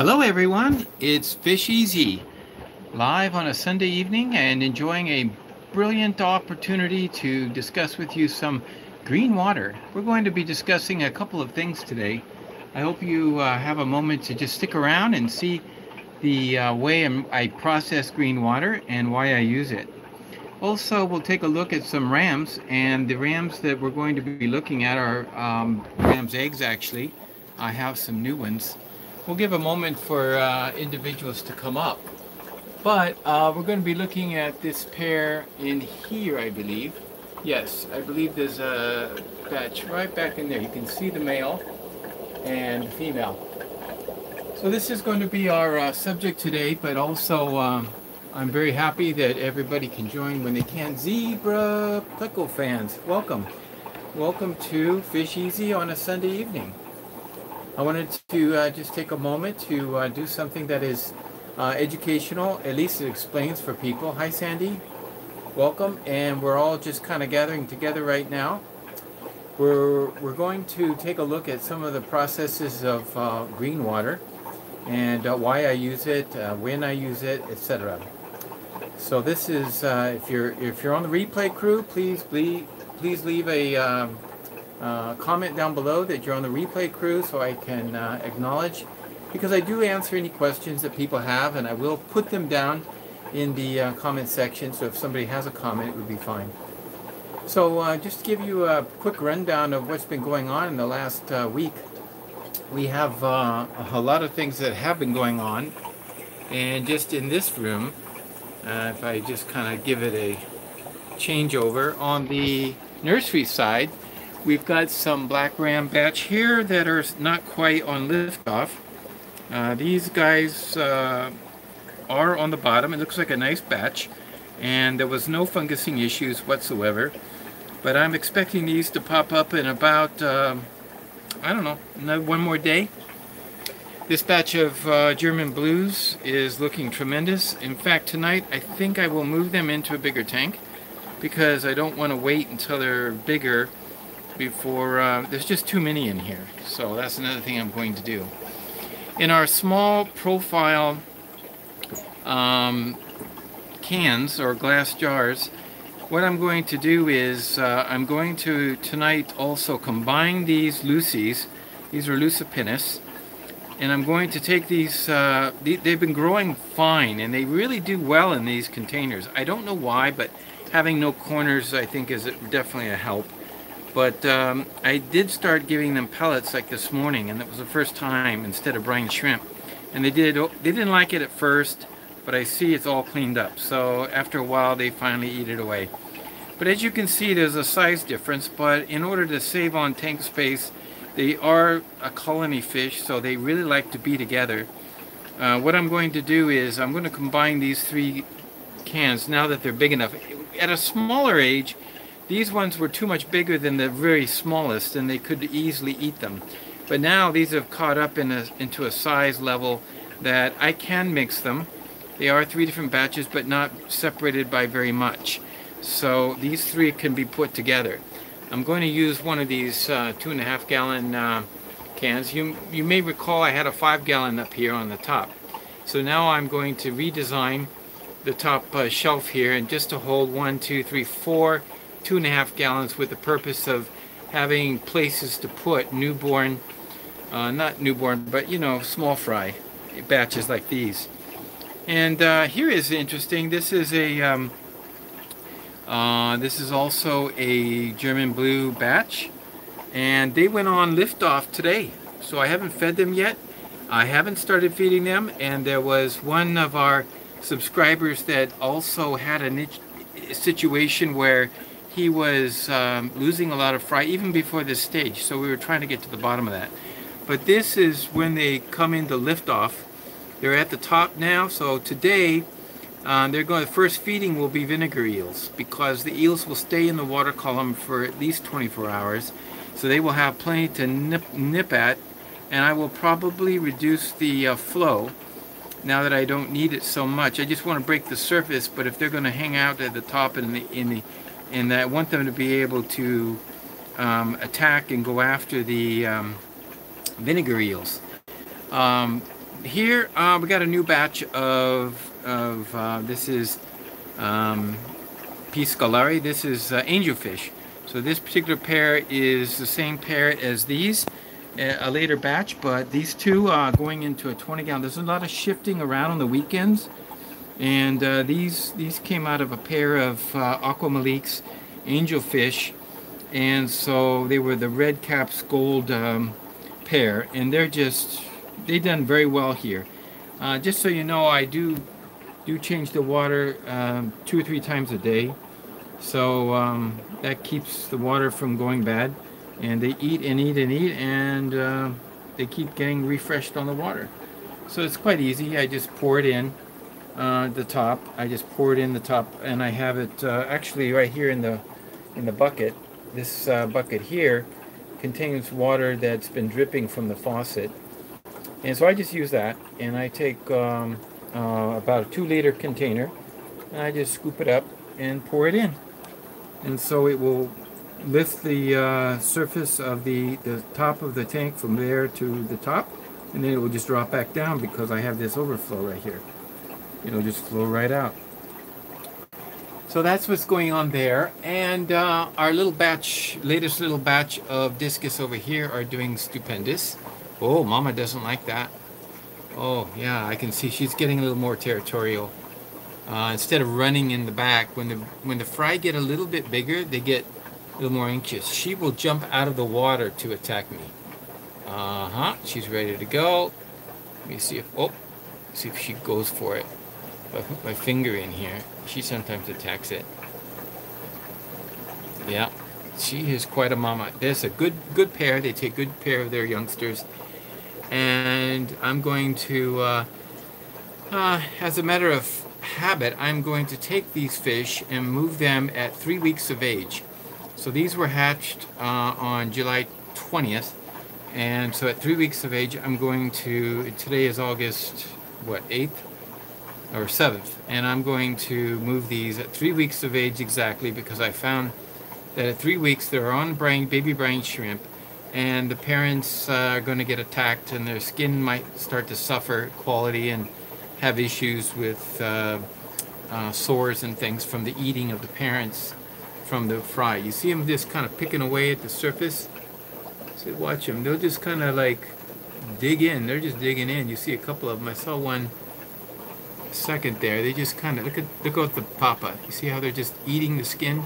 Hello, everyone. It's FishEZ, live on a Sunday evening and enjoying a brilliant opportunity to discuss with you some green water. We're going to be discussing a couple of things today. I hope you uh, have a moment to just stick around and see the uh, way i process green water and why I use it. Also, we'll take a look at some rams, and the rams that we're going to be looking at are um, ram's eggs, actually. I have some new ones. We'll give a moment for uh, individuals to come up. But uh, we're going to be looking at this pair in here, I believe. Yes, I believe there's a batch right back in there. You can see the male and the female. So this is going to be our uh, subject today, but also um, I'm very happy that everybody can join when they can. Zebra Pleco fans, welcome. Welcome to FishEZ on a Sunday evening. I wanted to uh, just take a moment to uh, do something that is uh, educational, at least it explains for people. Hi, Sandy. Welcome. And we're all just kind of gathering together right now. We're, we're going to take a look at some of the processes of uh, green water and uh, why I use it, uh, when I use it, etc. So this is, if you're if you're on the replay crew, please please, please leave a um, uh, comment down below that you're on the replay crew so I can uh, acknowledge because I do answer any questions that people have and I will put them down in the uh, comment section so if somebody has a comment it would be fine. So uh, just to give you a quick rundown of what's been going on in the last uh, week. We have a lot of things that have been going on and just in this room if I just kind of give it a changeover on the nursery side We've got some black ram batch here that are not quite on liftoff. Uh, these guys uh, are on the bottom. It looks like a nice batch and there was no fungusing issues whatsoever. But I'm expecting these to pop up in about, uh, I don't know, another one more day. This batch of uh, German blues is looking tremendous. In fact, tonight I think I will move them into a bigger tank because I don't want to wait until they're bigger before, uh, there's just too many in here. So that's another thing I'm going to do. In our small profile um, cans or glass jars, what I'm going to do is uh, I'm going to tonight also combine these Lucies. These are Lucipinus. And I'm going to take these, uh, they've been growing fine and they really do well in these containers. I don't know why, but having no corners I think is definitely a help. But um, I did start giving them pellets like this morning, and that was the first time instead of brine shrimp. And they did they didn't like it at first, but I see it's all cleaned up. So after a while, they finally eat it away. But as you can see, there's a size difference. But in order to save on tank space, they are a colony fish, so they really like to be together. Uh, what I'm going to do is I'm going to combine these three cans now that they're big enough. At a smaller age, these ones were too much bigger than the very smallest and they could easily eat them. But now these have caught up in a, into a size level that I can mix them. They are three different batches but not separated by very much. So these three can be put together. I'm going to use one of these uh, two and a half gallon uh, cans. You, you may recall I had a five gallon up here on the top. So now I'm going to redesign the top uh, shelf here and just to hold one, two, three, four two and a half gallons with the purpose of having places to put newborn, uh, not newborn, but you know, small fry batches like these. And uh, here is interesting. This is a, um, uh, this is also a German blue batch, and they went on liftoff today. So I haven't fed them yet. I haven't started feeding them, and there was one of our subscribers that also had a situation where he was um, losing a lot of fry even before this stage. So we were trying to get to the bottom of that. But this is when they come into liftoff. They're at the top now. So today, um, they're going. The first feeding will be vinegar eels because the eels will stay in the water column for at least 24 hours. So they will have plenty to nip, nip at, and I will probably reduce the uh, flow now that I don't need it so much. I just want to break the surface, but if they're going to hang out at the top in the in the and I want them to be able to um, attack and go after the um, vinegar eels. Um, here uh, we got a new batch of, of uh, this is um. This is uh, angelfish. So this particular pair is the same pair as these, a later batch, but these two are going into a 20 gallon. There's a lot of shifting around on the weekends. And uh, these these came out of a pair of uh, Aqua Malik's angelfish. And so they were the red caps gold um, pair. And they're just, they've done very well here. Uh, just so you know, I do do change the water um, two or three times a day. So um, that keeps the water from going bad. And they eat and eat and eat and uh, they keep getting refreshed on the water. So it's quite easy. I just pour it in uh, the top. I just pour it in the top and I have it uh, actually right here in the in the bucket. This uh, bucket here contains water that's been dripping from the faucet. And so I just use that and I take um, uh, about a two liter container and I just scoop it up and pour it in and so it will lift the uh, surface of the, the top of the tank from there to the top and then it will just drop back down because I have this overflow right here. It'll just flow right out. So that's what's going on there. And uh, our little batch, latest little batch of discus over here are doing stupendous. Oh, mama doesn't like that. Oh, yeah, I can see she's getting a little more territorial. Uh, instead of running in the back, when the when the fry get a little bit bigger, they get a little more anxious. She will jump out of the water to attack me. Uh-huh, she's ready to go. Let me see if, oh, see if she goes for it. If I put my finger in here, she sometimes attacks it. Yeah, she is quite a mama. There's a good good pair. They take good care of their youngsters. And I'm going to, uh, uh, as a matter of habit, I'm going to take these fish and move them at three weeks of age. So these were hatched uh, on July 20th. And so at three weeks of age, I'm going to, today is August, what, 8th? Or 7th. And I'm going to move these at three weeks of age exactly because I found that at three weeks they're on baby brine shrimp and the parents uh, are going to get attacked and their skin might start to suffer quality and have issues with uh, uh, sores and things from the eating of the parents from the fry. You see them just kind of picking away at the surface. So watch them. They'll just kind of like dig in. They're just digging in. You see a couple of them. I saw one second there. They just kind of look at look at the papa. You see how they're just eating the skin,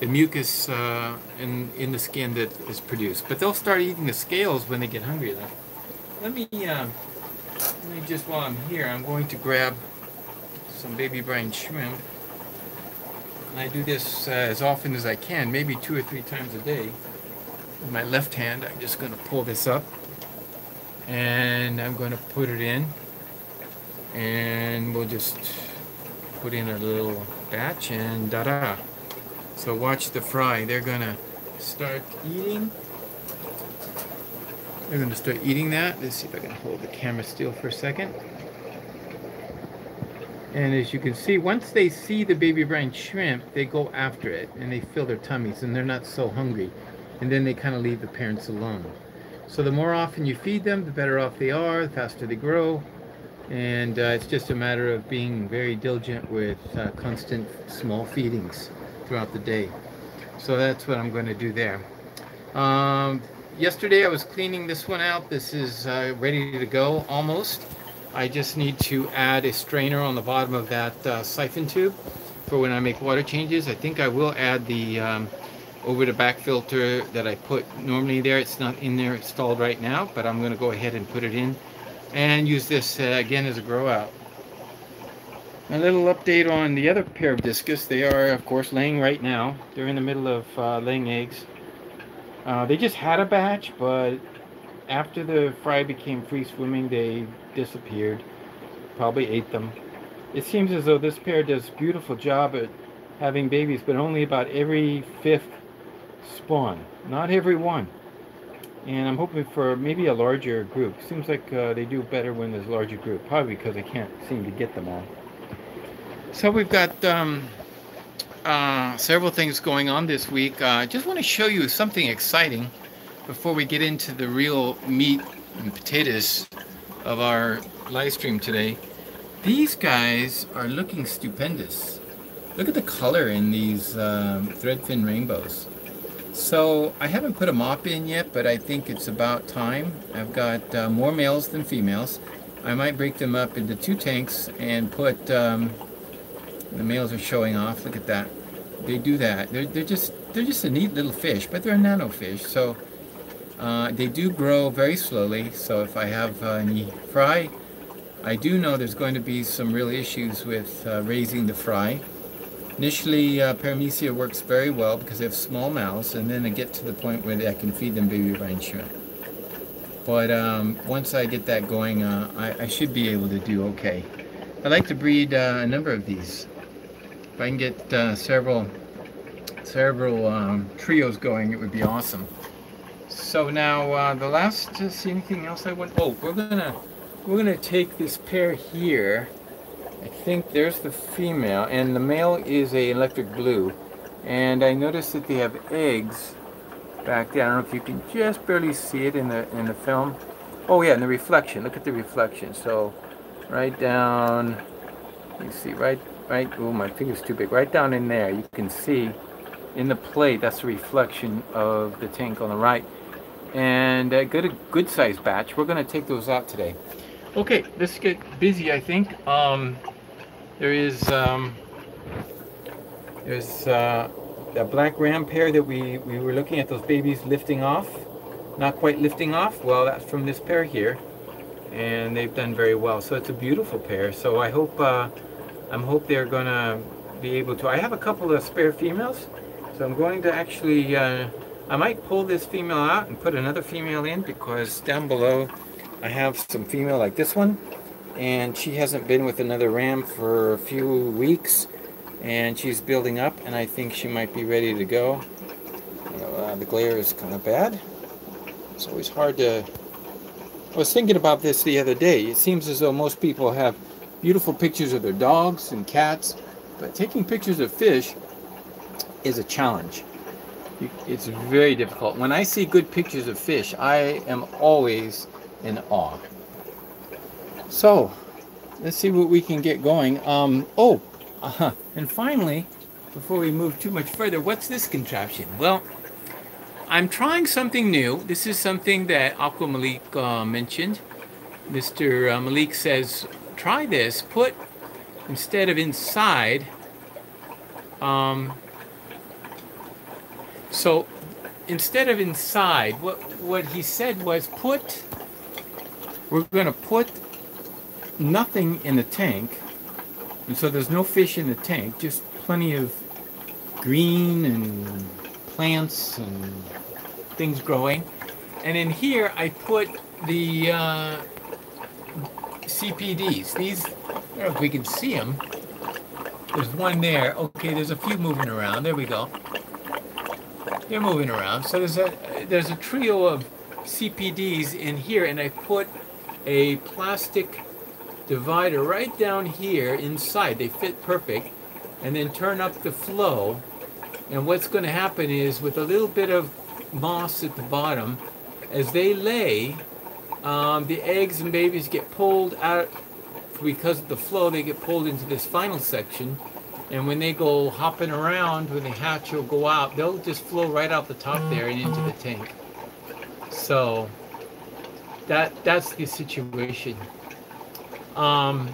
the mucus uh, in in the skin that is produced. But they'll start eating the scales when they get hungry. Though. Let me. Uh, let me just while I'm here, I'm going to grab some baby brine shrimp. And I do this uh, as often as I can, maybe two or three times a day. With my left hand, I'm just going to pull this up. And I'm going to put it in. And we'll just put in a little batch and da-da. So watch the fry. They're to start eating. They're to start eating that. Let's see if I can hold the camera still for a second. And as you can see, once they see the baby brine shrimp, they go after it and they fill their tummies and they're not so hungry. And then they kind of leave the parents alone. So the more often you feed them, the better off they are, the faster they grow. And uh, it's just a matter of being very diligent with uh, constant small feedings throughout the day. So that's what I'm going to do there. Um, yesterday I was cleaning this one out. This is uh, ready to go almost. I just need to add a strainer on the bottom of that uh, siphon tube for when I make water changes. I think I will add the um, over the back filter that I put normally there. It's not in there installed right now, but I'm going to go ahead and put it in and use this uh, again as a grow out. A little update on the other pair of discus. They are, of course, laying right now. They're in the middle of uh, laying eggs. Uh, they just had a batch, but after the fry became free swimming, they disappeared. Probably ate them. It seems as though this pair does a beautiful job at having babies, but only about every fifth spawn. Not every one. And I'm hoping for maybe a larger group. Seems like uh, they do better when there's a larger group. Probably because I can't seem to get them all. So we've got um, uh, several things going on this week. Uh, I uh, just want to show you something exciting before we get into the real meat and potatoes of our live stream today. These guys are looking stupendous. Look at the color in these um, threadfin rainbows. So I haven't put a mop in yet, but I think it's about time. I've got uh, more males than females. I might break them up into two tanks and put, um, the males are showing off, look at that. They do that. They're, they're just they're just a neat little fish, but they're a nano fish. So uh, they do grow very slowly. So if I have uh, any fry, I do know there's going to be some real issues with uh, raising the fry. Initially, uh, paramecia works very well because they have small mouths, and then I get to the point where I can feed them baby brine shrimp. But um, once I get that going, uh, I, I, should be able to do okay. I'd like to breed uh, a number of these. If I can get uh, several several um, trios going, it would be awesome. So now uh, the last, uh, see anything else I want? Oh, we're gonna we're gonna take this pair here I think there's the female, and the male is a electric blue. And I noticed that they have eggs back there. I don't know if you can just barely see it in the in the film. Oh yeah, in the reflection. Look at the reflection. So right down, you see right right. Oh, my finger's too big. Right down in there, you can see in the plate. That's the reflection of the tank on the right. And good a good sized batch. We're gonna take those out today. Okay, let's get busy. I think. Um, there is um, there's uh, a black ram pair that we, we were looking at those babies lifting off. Not quite lifting off. Well, that's from this pair here. And they've done very well. So it's a beautiful pair. So I hope uh, I'm hope they're gonna be able to. I have a couple of spare females. So I'm going to actually, uh, I might pull this female out and put another female in because down below I have some female like this one and she hasn't been with another ram for a few weeks and she's building up and I think she might be ready to go. Uh, the glare is kind of bad. It's always hard to... I was thinking about this the other day. It seems as though most people have beautiful pictures of their dogs and cats, but taking pictures of fish is a challenge. It's very difficult. When I see good pictures of fish, I am always in awe. So, let's see what we can get going. Um, oh, uh -huh. and finally, before we move too much further, what's this contraption? Well, I'm trying something new. This is something that Aqua Malik uh, mentioned. Mr. Uh, Malik says, try this. Put, instead of inside, um, so instead of inside, what, what he said was put, we're going to put nothing in the tank, and so there's no fish in the tank, just plenty of green and plants and things growing. And in here I put the uh, CPDs. These, if we can see them. There's one there. Okay, there's a few moving around. There we go. They're moving around. So there's a there's a trio of CPDs in here, and I put a plastic divider right down here inside. They fit perfect. And then turn up the flow. And what's going to happen is with a little bit of moss at the bottom, as they lay, um, the eggs and babies get pulled out because of the flow. They get pulled into this final section. And when they go hopping around, when they hatch or go out, they'll just flow right out the top there and into the tank. So that that's the situation. Um,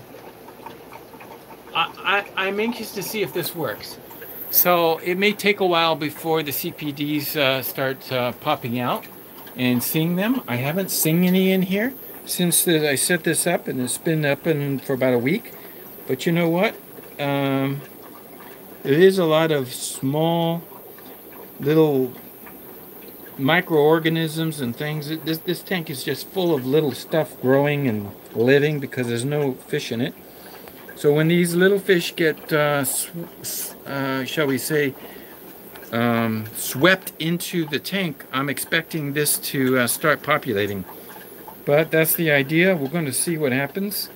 I, I, am anxious to see if this works. So it may take a while before the CPDs uh, start uh, popping out and seeing them. I haven't seen any in here since the, I set this up and it's been up in, for about a week. But you know what? Um, there is a lot of small little microorganisms and things. This, this tank is just full of little stuff growing and living because there's no fish in it. So when these little fish get, uh, uh, shall we say, um, swept into the tank, I'm expecting this to uh, start populating. But that's the idea. We're going to see what happens.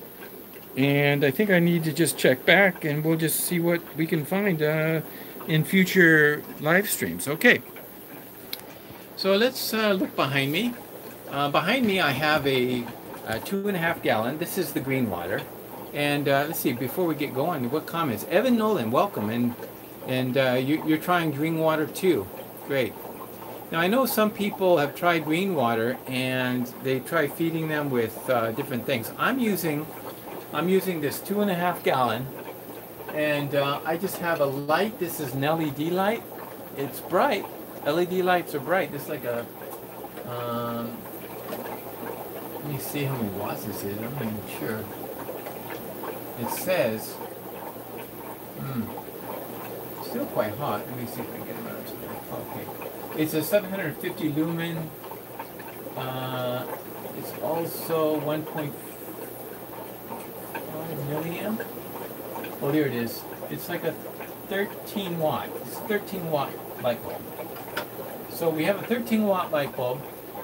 And I think I need to just check back and we'll just see what we can find uh, in future live streams. Okay. So let's uh, look behind me. Uh, behind me I have a uh, two and a half gallon. This is the green water. And uh, let's see, before we get going, what comments? Evan Nolan, welcome. And and uh, you, are trying green water too. Great. Now I know some people have tried green water and they try feeding them with uh, different things. I'm using I'm using this two and a half gallon and uh, I just have a light. This is an LED light. It's bright. LED lights are bright. This is like a um, let me see how many watts this is. I'm not even sure. It says, hmm, still quite hot. Let me see if I can get out. Okay. It's a 750 lumen. Uh, it's also 1.5 milliamp. Oh, there it is. It's like a 13 watt. It's 13 watt light bulb. So we have a 13 watt light bulb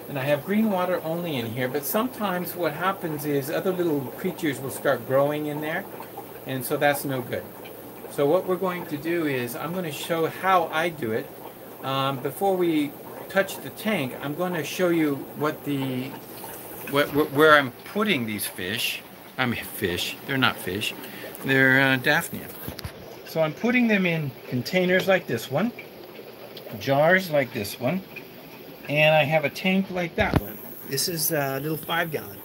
and I have green water only in here, but sometimes what happens is other little creatures will start growing in there, and so that's no good. So what we're going to do is I'm going to show how I do it. Um, before we touch the tank, I'm going to show you what the what, where I'm putting these fish. I mean fish. They're not fish. They're uh, Daphnia. So I'm putting them in containers like this one, jars like this one, and I have a tank like that one. This is a little five gallon.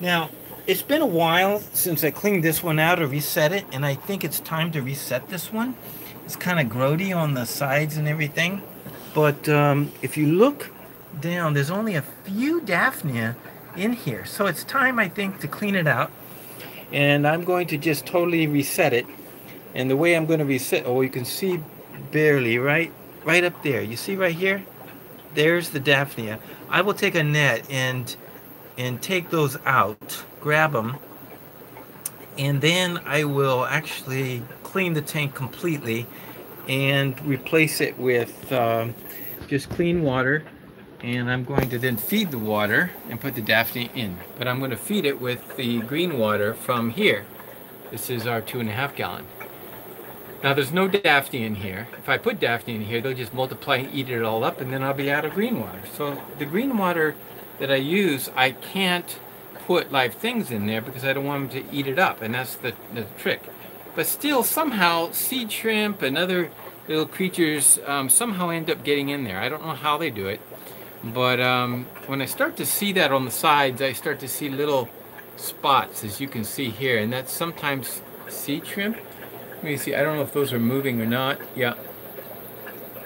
Now, it's been a while since I cleaned this one out or reset it, and I think it's time to reset this one. It's kind of grody on the sides and everything. But um, if you look down, there's only a few Daphnia in here. So it's time, I think, to clean it out. And I'm going to just totally reset it. And the way I'm going to reset, oh, you can see barely, right? Right up there. You see right here? there's the Daphnia. I will take a net and and take those out, grab them, and then I will actually clean the tank completely and replace it with um, just clean water. And I'm going to then feed the water and put the Daphnia in. But I'm going to feed it with the green water from here. This is our two and a half gallon. Now there's no Daphnia in here. If I put Daphnia in here, they'll just multiply and eat it all up and then I'll be out of green water. So the green water that I use, I can't put live things in there because I don't want them to eat it up and that's the, the trick. But still somehow seed shrimp and other little creatures um, somehow end up getting in there. I don't know how they do it. But um, when I start to see that on the sides, I start to see little spots as you can see here and that's sometimes seed shrimp let me see, I don't know if those are moving or not. Yeah.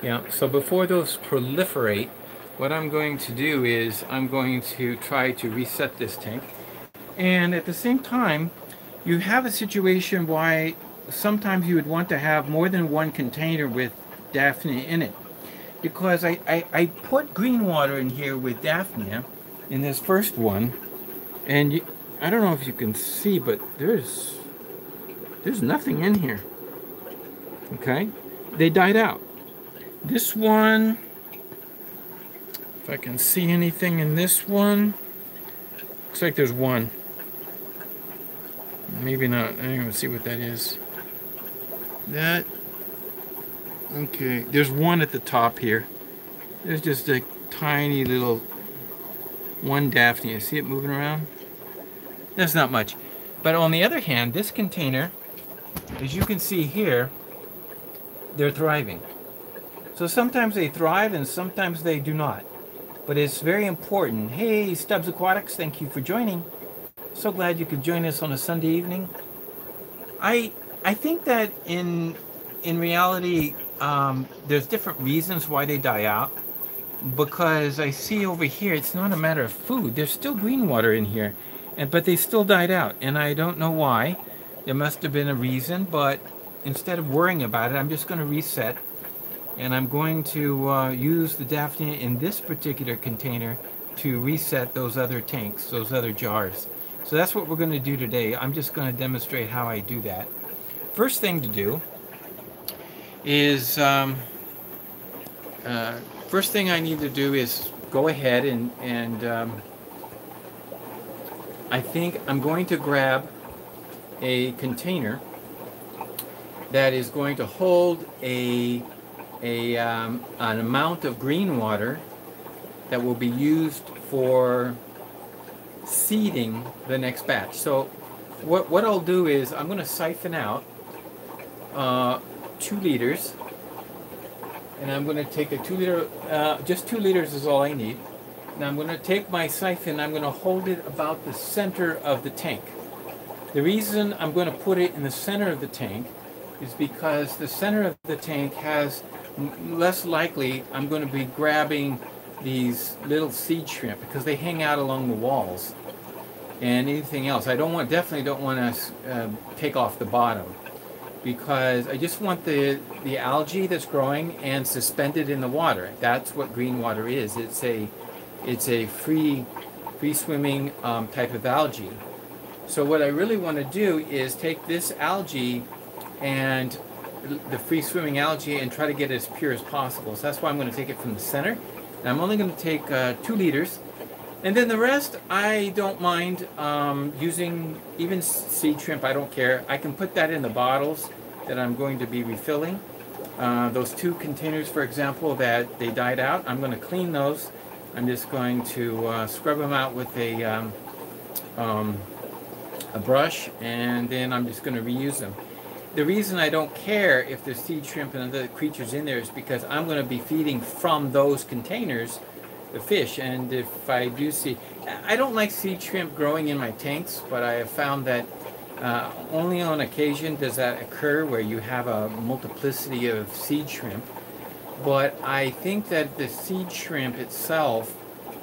Yeah, so before those proliferate, what I'm going to do is I'm going to try to reset this tank. And at the same time, you have a situation why sometimes you would want to have more than one container with Daphnia in it. Because I, I, I put green water in here with Daphnia in this first one. And you, I don't know if you can see, but there's there's nothing in here. Okay? They died out. This one, if I can see anything in this one, looks like there's one. Maybe not. I don't even see what that is. That, okay, there's one at the top here. There's just a tiny little one Daphnia. See it moving around? That's not much. But on the other hand, this container as you can see here, they're thriving. So sometimes they thrive and sometimes they do not. But it's very important. Hey, Stubbs Aquatics, thank you for joining. So glad you could join us on a Sunday evening. I I think that in in reality, um, there's different reasons why they die out. Because I see over here, it's not a matter of food. There's still green water in here, and but they still died out, and I don't know why. There must have been a reason, but instead of worrying about it, I'm just going to reset and I'm going to uh, use the Daphnia in this particular container to reset those other tanks, those other jars. So that's what we're going to do today. I'm just going to demonstrate how I do that. First thing to do is, um, uh, first thing I need to do is go ahead and, and um, I think I'm going to grab a container that is going to hold a, a um, an amount of green water that will be used for seeding the next batch. So what, what I'll do is I'm going to siphon out uh, two liters and I'm going to take a two liter, uh, just two liters is all I need. Now I'm going to take my siphon, I'm going to hold it about the center of the tank. The reason I'm going to put it in the center of the tank is because the center of the tank has less likely I'm going to be grabbing these little seed shrimp because they hang out along the walls and anything else. I don't want, definitely don't want to uh, take off the bottom because I just want the, the algae that's growing and suspended in the water. That's what green water is. It's a, it's a free, free swimming um, type of algae. So what I really want to do is take this algae and the free swimming algae and try to get it as pure as possible. So that's why I'm going to take it from the center. And I'm only going to take uh, two liters. And then the rest, I don't mind um, using even seed shrimp, I don't care. I can put that in the bottles that I'm going to be refilling. Uh, those two containers, for example, that they died out, I'm going to clean those. I'm just going to uh, scrub them out with a, um, um, a brush and then I'm just going to reuse them. The reason I don't care if there's seed shrimp and other creatures in there is because I'm going to be feeding from those containers the fish. And if I do see, I don't like seed shrimp growing in my tanks, but I have found that uh, only on occasion does that occur where you have a multiplicity of seed shrimp. But I think that the seed shrimp itself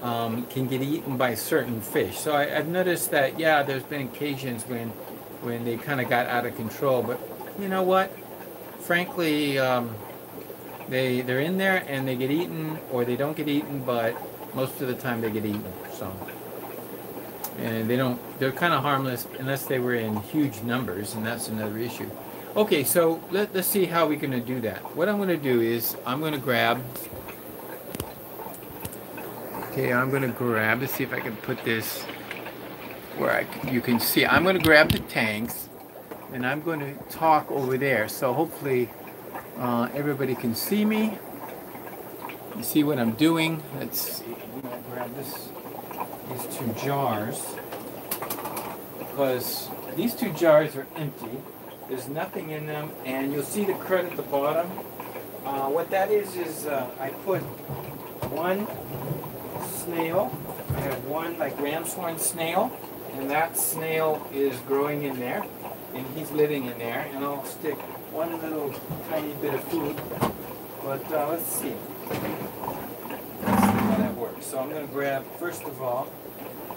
um, can get eaten by certain fish. So I, have noticed that, yeah, there's been occasions when, when they kind of got out of control. But you know what? Frankly, um, they they're in there and they get eaten or they don't get eaten, but most of the time they get eaten. So and they don't they're kind of harmless unless they were in huge numbers and that's another issue. Okay, so let, let's see how we're going to do that. What I'm going to do is I'm going to grab Okay, I'm to grab, let's see if I can put this where I, you can see. I'm to grab the tanks and I'm to talk over there. So hopefully uh, everybody can see me. See what I'm doing. Let's see. I'm to grab this, these two jars because these two jars are empty. There's nothing in them, and you'll see the crud at the bottom. Uh, what that is is uh, I put one snail. I have one like ram's horn snail, and that snail is growing in there, and he's living in there. And I'll stick one little tiny bit of food. But uh, let's see. Let's see how that works. So I'm going to grab, first of all,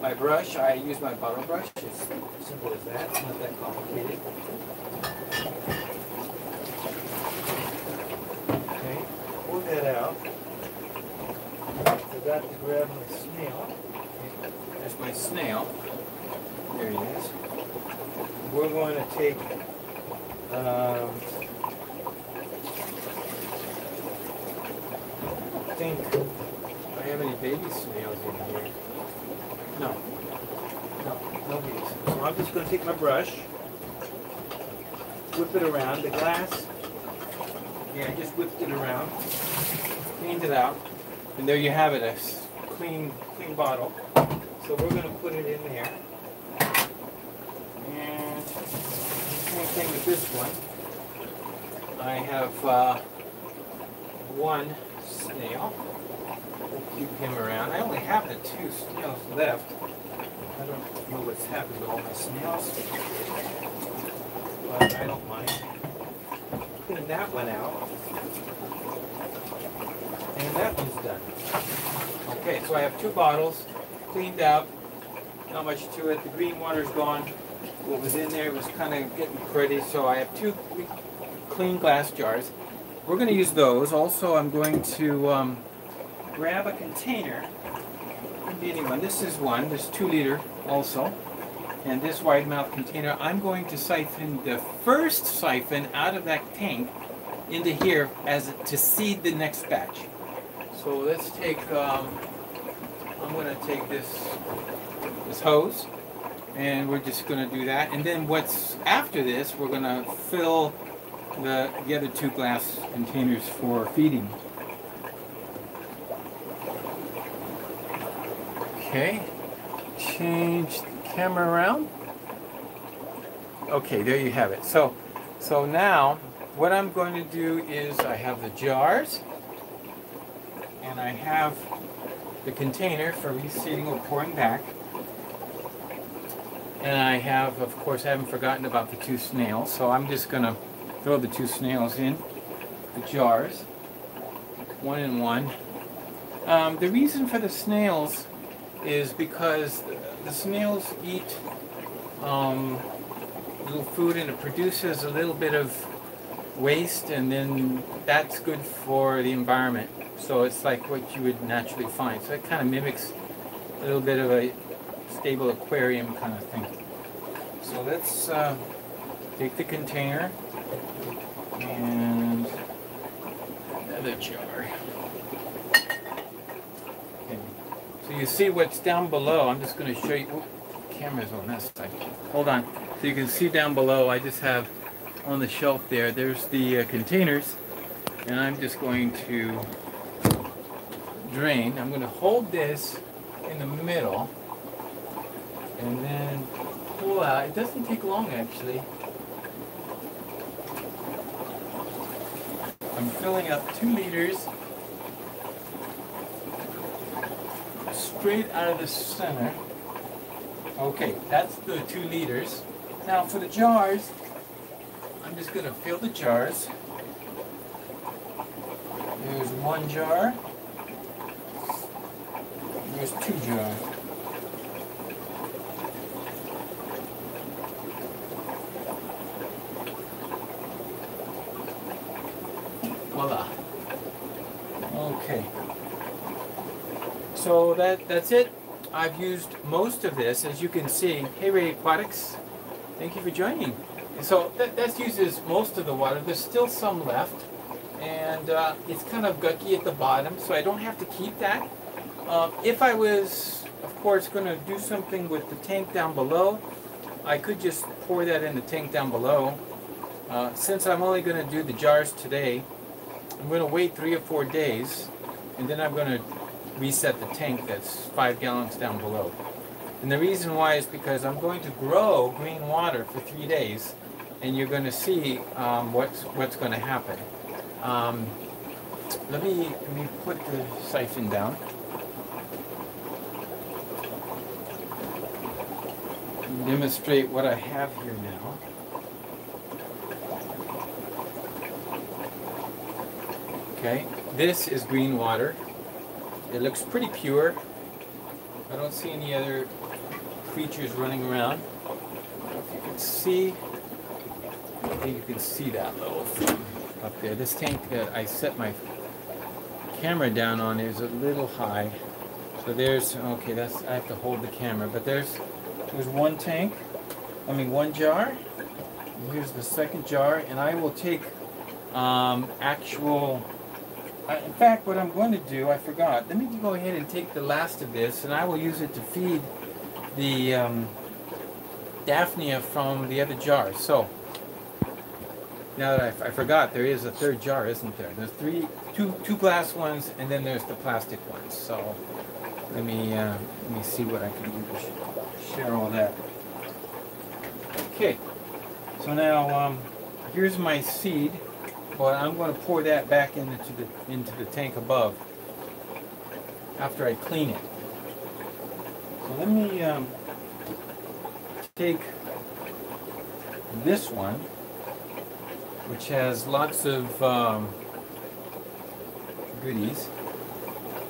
my brush. I use my bottle brush. It's simple as that. It's not that complicated. Okay, pull that out. Forgot to grab my snail. There's my snail. There he is. We're going to take um, I think I have any baby snails in here. No. No, no baby snails. So I'm just going to take my brush, whip it around. The glass, yeah, I just whipped it around, cleaned it out, and there you have it, a clean, clean bottle. So we're going to put it in there. And same thing with this one. I have uh, one snail. We'll keep him around. I only have the two snails left. I don't know what's happened to all my snails. But I don't mind. Clean that one out. And that one's done. Okay, so I have two bottles cleaned out. Not much to it. The green water's gone what was in there was kind of getting pretty, so I have two clean glass jars. We're going to use those. Also, I'm going to um, grab a container. Could be anyone. This is one. This two liter also. And this wide mouth container, I'm going to siphon the first siphon out of that tank into here as to seed the next batch. So let's take, um, I'm going to take this, this hose and we're just going to do that. And then what's after this, we're going to fill the, the other two glass containers for feeding. Okay, change the camera around. Okay, there you have it. So, so now what I'm going to do is I have the jars and I have the container for reseating or pouring back. And I have, of course, I haven't forgotten about the two snails, so I'm just going to throw the two snails in the jars, one in one. Um, the reason for the snails is because the snails eat um, little food and it produces a little bit of waste and then that's good for the environment. So it's like what you would naturally find. So it kind of mimics a little bit of a stable aquarium kind of thing. So let's uh, take the container and another jar. Okay. So you see what's down below. I'm just going to show you. Ooh, camera's on that side. Hold on. So you can see down below, I just have on the shelf there, there's the uh, containers. And I'm just going to drain. I'm going to hold this in the middle and then pull out. It doesn't take long actually. I'm filling up two liters straight out of the center. Okay, that's the two liters. Now for the jars, I'm just going to fill the jars. There's one jar. There's two jars. Voila. Okay. So that that's it. I've used most of this, as you can see. Hey Ray Aquatics, thank you for joining. So that, that uses most of the water. There's still some left, and uh, it's kind of gucky at the bottom, so I don't have to keep that. Um, if I was, of course, going to do something with the tank down below, I could just pour that in the tank down below. Uh, since I'm only going to do the jars today, I'm going to wait three or four days, and then I'm going to reset the tank that's five gallons down below. And the reason why is because I'm going to grow green water for three days, and you're going to see um, what's what's going to happen. Um, let me let me put the siphon down. Demonstrate what I have here now. Okay, this is green water. It looks pretty pure. I don't see any other creatures running around. If you can see, think you can see that little thing up there. This tank that I set my camera down on is a little high. So there's, okay, that's, I have to hold the camera, but there's, there's one tank, I mean one jar. Here's the second jar, and I will take um, actual in fact, what I'm going to do, I forgot. Let me go ahead and take the last of this, and I will use it to feed the um, Daphnia from the other jar. So, now that I, I, forgot, there is a third jar, isn't there? There's three, two, two glass ones, and then there's the plastic ones. So, let me uh, let me see what I can do to share all that. Okay, so now um, here's my seed. But I'm going to pour that back into the into the tank above after I clean it. So let me um, take this one, which has lots of um, goodies,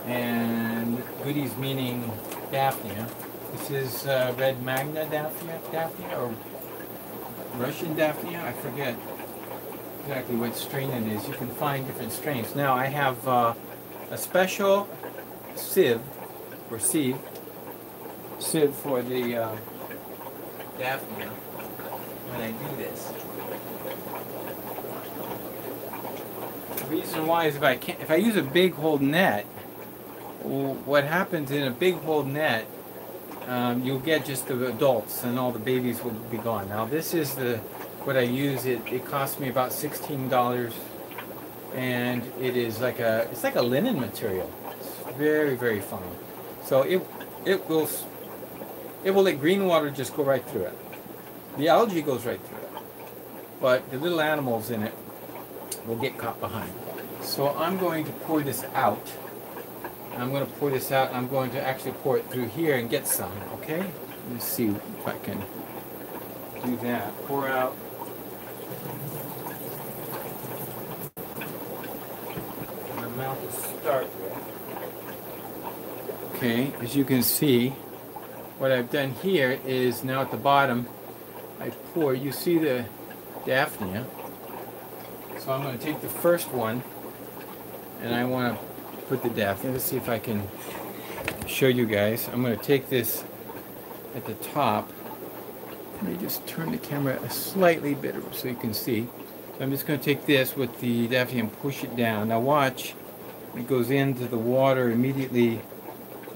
and goodies meaning Daphnia. This is uh, red magna Daphnia, Daphnia, or Russian Daphnia, I forget exactly what strain it is. You can find different strains. Now I have uh, a special sieve or sieve sieve for the uh, Daphnia when I do this. Reason why is if I can't, if I use a big hold net, what happens in a big hold net, um, you'll get just the adults and all the babies will be gone. Now this is the what I use, it, it cost me about $16 and it is like a, it's like a linen material. It's very, very fine. So it, it will it will let green water just go right through it. The algae goes right through it. But the little animals in it will get caught behind. So I'm going to pour this out. I'm going to pour this out. I'm going to actually pour it through here and get some, okay? Let's see if I can do that. Pour out. The amount to start with. Okay, as you can see, what I've done here is now at the bottom, I pour, you see the Daphnia. So I'm going to take the first one and I want to put the Daphnia. Let's see if I can show you guys. I'm going to take this at the top. Let me just turn the camera a slightly bit so you can see. So I'm just going to take this with the Daphnia and push it down. Now watch, it goes into the water immediately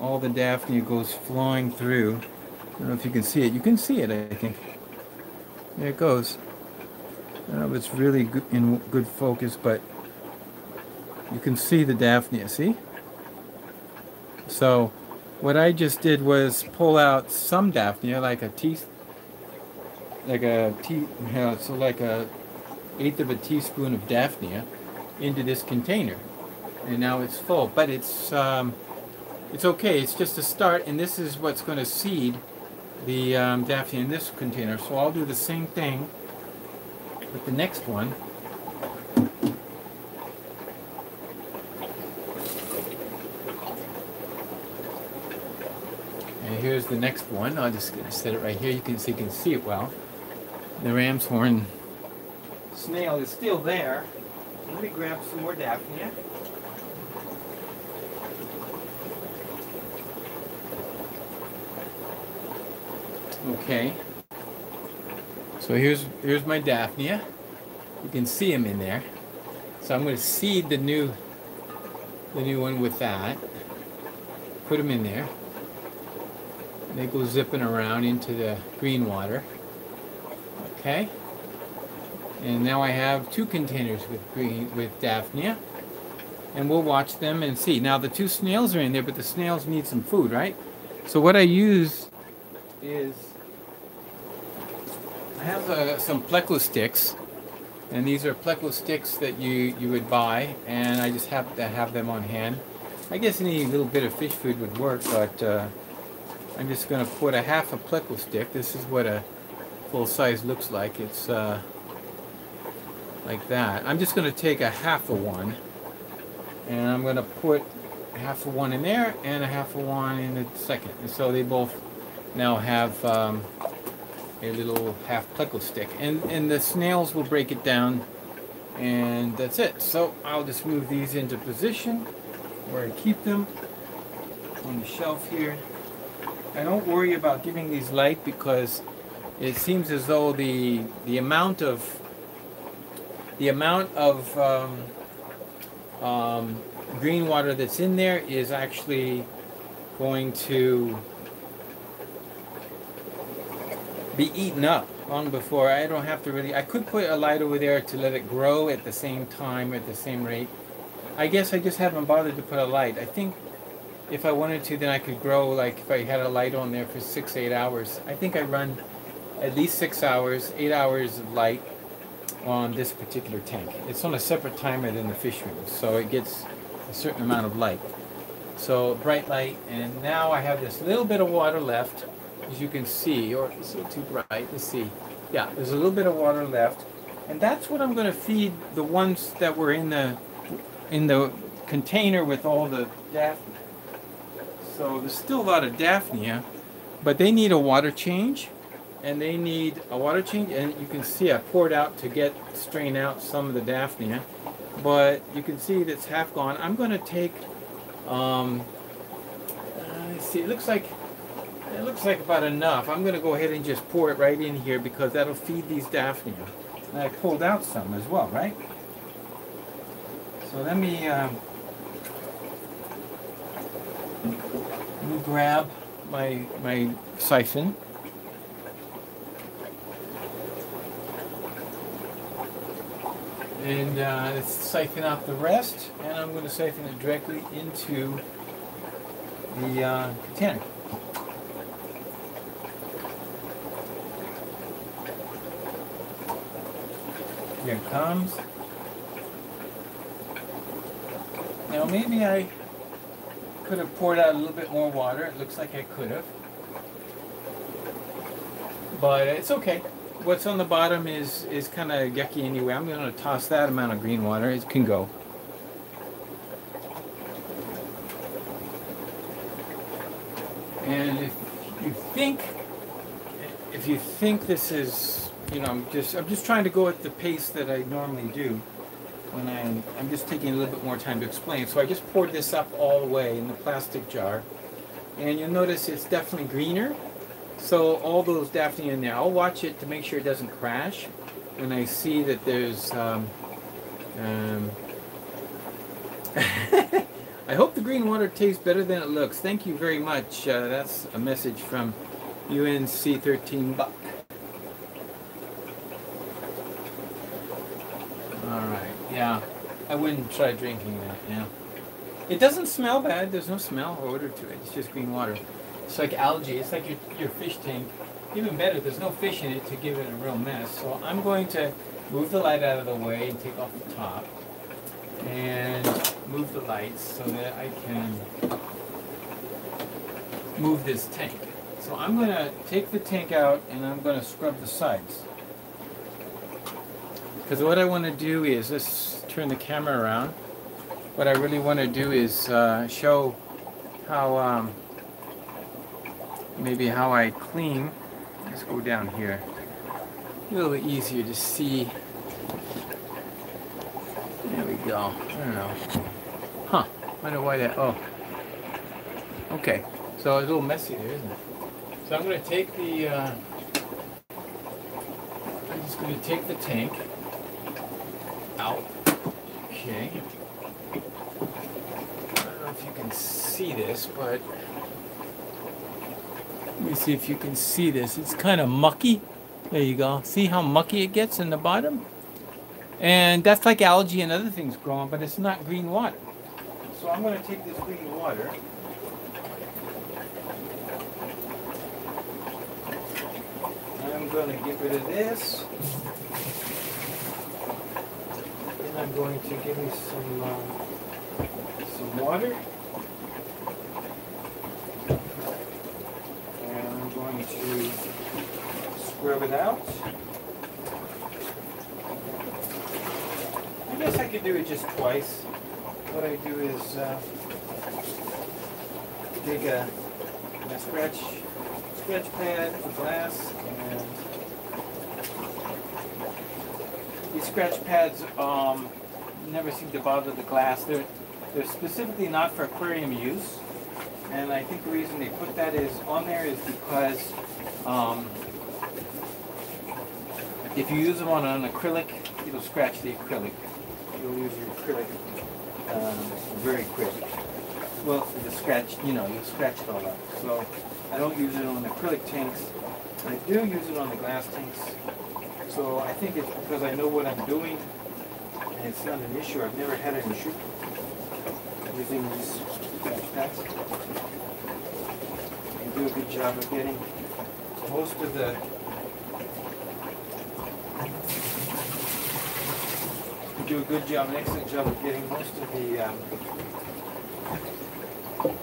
all the Daphnia goes flowing through. I don't know if you can see it. You can see it, I think. There it goes. If it's really in good focus, but you can see the Daphnia, see? So what I just did was pull out some Daphnia, like a tea, like a tea, so like a eighth of a teaspoon of Daphnia into this container. And now it's full, but it's, um, it's okay, it's just a start, and this is what's going to seed the um, Daphnia in this container. So I'll do the same thing with the next one. And here's the next one. I'll just set it right here. You can see, you can see it well. The ram's horn snail is still there. Let me grab some more Daphnia. Okay. So here's here's my Daphnia. You can see them in there. So I'm going to seed the new the new one with that. Put them in there. And they go zipping around into the green water. Okay. And now I have two containers with green with Daphnia. And we'll watch them and see. Now the two snails are in there, but the snails need some food, right? So what I use is have uh, some pleco sticks, and these are pleco sticks that you, you would buy, and I just have to have them on hand. I guess any little bit of fish food would work, but uh, I'm just going to put a half a pleco stick. This is what a full size looks like. It's uh, like that. I'm just going to take a half of one, and I'm going to put half of one in there and a half of one in the second. And so they both now have um, a little half pleco stick. And, and the snails will break it down and that's it. So I'll just move these into position where I keep them on the shelf here. I don't worry about giving these light because it seems as though the the amount of the amount of um, um, green water that's in there is actually going to be eaten up long before. I don't have to really, I could put a light over there to let it grow at the same time, at the same rate. I guess I just haven't bothered to put a light. I think if I wanted to, then I could grow, like if I had a light on there for six, eight hours. I think I run at least six hours, eight hours of light on this particular tank. It's on a separate timer than the fish room, so it gets a certain amount of light. So bright light, and now I have this little bit of water left as you can see, or it's a little too bright, let's see. Yeah, there's a little bit of water left. And that's what I'm going to feed the ones that were in the in the container with all the daphnia. So there's still a lot of daphnia, but they need a water change, and they need a water change. And you can see I poured out to get strain out some of the daphnia, but you can see that's half gone. I'm going to take, um, uh, let's see, it looks like it looks like about enough. I'm going to go ahead and just pour it right in here because that'll feed these daphnia. And I pulled out some as well, right? So let me, um, let me grab my, my siphon. And uh, siphon out the rest, and I'm going to siphon it directly into the uh, container. Here it comes. Now maybe I could have poured out a little bit more water. It looks like I could have. But it's okay. What's on the bottom is, is kind of yucky anyway. I'm going to toss that amount of green water. It can go. And if you think, if you think this is, you know, I'm just, I'm just trying to go at the pace that I normally do when I'm, I'm just taking a little bit more time to explain. So I just poured this up all the way in the plastic jar. And you'll notice it's definitely greener. So all those Daphnia in there, I'll watch it to make sure it doesn't crash. When I see that there's, um, um, I hope the green water tastes better than it looks. Thank you very much. Uh, that's a message from UNC 13 Buck. Yeah. I wouldn't try drinking that, yeah. It doesn't smell bad. There's no smell or odor to it. It's just green water. It's like algae. It's like your, your fish tank. Even better, there's no fish in it to give it a real mess. So I'm going to move the light out of the way and take off the top and move the lights so that I can move this tank. So I'm going to take the tank out and I'm going to scrub the sides. Because what I want to do is, let's turn the camera around. What I really want to do is uh, show how, um, maybe how I clean. Let's go down here. A little bit easier to see there we go. I don't know. Huh. Wonder why that. Oh. Okay. So it's a little messy there, isn't it? So I'm going to take the. Uh, I'm just going to take the tank out. Okay. I don't know if you can see this, but let me see if you can see this. It's kind of mucky. There you go. See how mucky it gets in the bottom? And that's like algae and other things growing, but it's not green water. So I'm going to take this green water. I'm going to get rid of this. And I'm going to give me some, uh, some water. And I'm going to scrub it out. I guess I could do it just twice. What I do is uh, take a, a scratch scratch pad for glass and these scratch pads um, never seem to bother the glass. They're they're specifically not for aquarium use, and I think the reason they put that is on there is because um, if you use them on an acrylic, it'll scratch the acrylic you'll use your acrylic um, very quick. Well, the scratch, you know, you'll scratch it all up. So I don't use it on acrylic tanks. I do use it on the glass tanks. So I think it's because I know what I'm doing and it's not an issue. I've never had an issue using these pads. I do a good job of getting most of the do a good job, an excellent job of getting most of the um,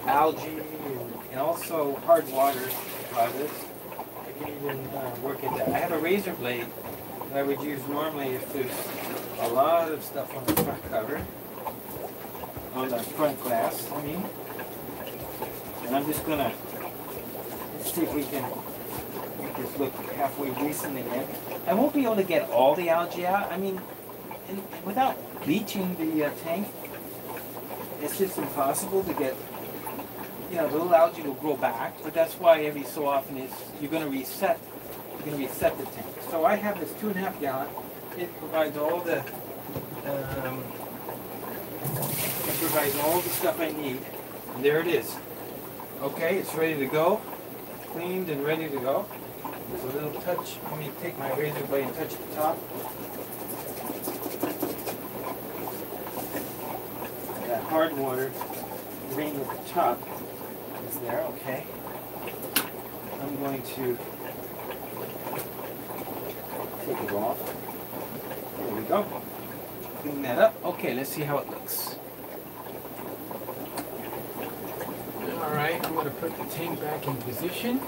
algae and, and, also hard water deposits. I can even uh, work at that. I have a razor blade I would use normally if there's a lot of stuff on the front cover, on the front glass, I mean. And I'm just gonna see if we can make this look halfway decent again. I won't be able to get all the algae out. I mean, without bleaching the uh, tank, it's just impossible to get, you know, the little algae will grow back, but that's why every so often is you're going to reset, you're going to reset the tank. So I have this two and a half gallon. It provides all the, um, it provides all the stuff I need. And there it is. Okay, it's ready to go, cleaned and ready to go. There's a little touch. Let me take my razor blade and touch the top. That hard water ring at the top is there, okay. I'm going to take it off. There we go. Clean that up. Okay, let's see how it looks. All right, I'm going to put the tank back in position.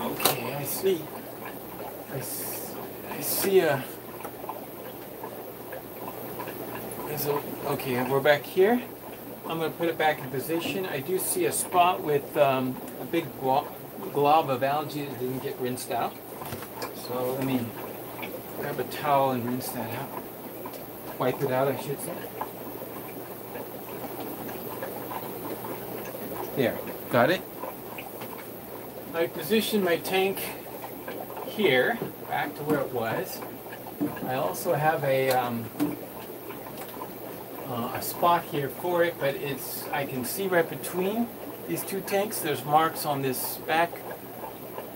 Okay, I see. I, I see a. There's a. Okay, we're back here. I'm going to put it back in position. I do see a spot with um, a big glob of algae that didn't get rinsed out. So let me grab a towel and rinse that out. Wipe it out, I should say. There, got it. I position my tank here, back to where it was. I also have a, um, uh, a spot here for it, but it's I can see right between these two tanks. There's marks on this back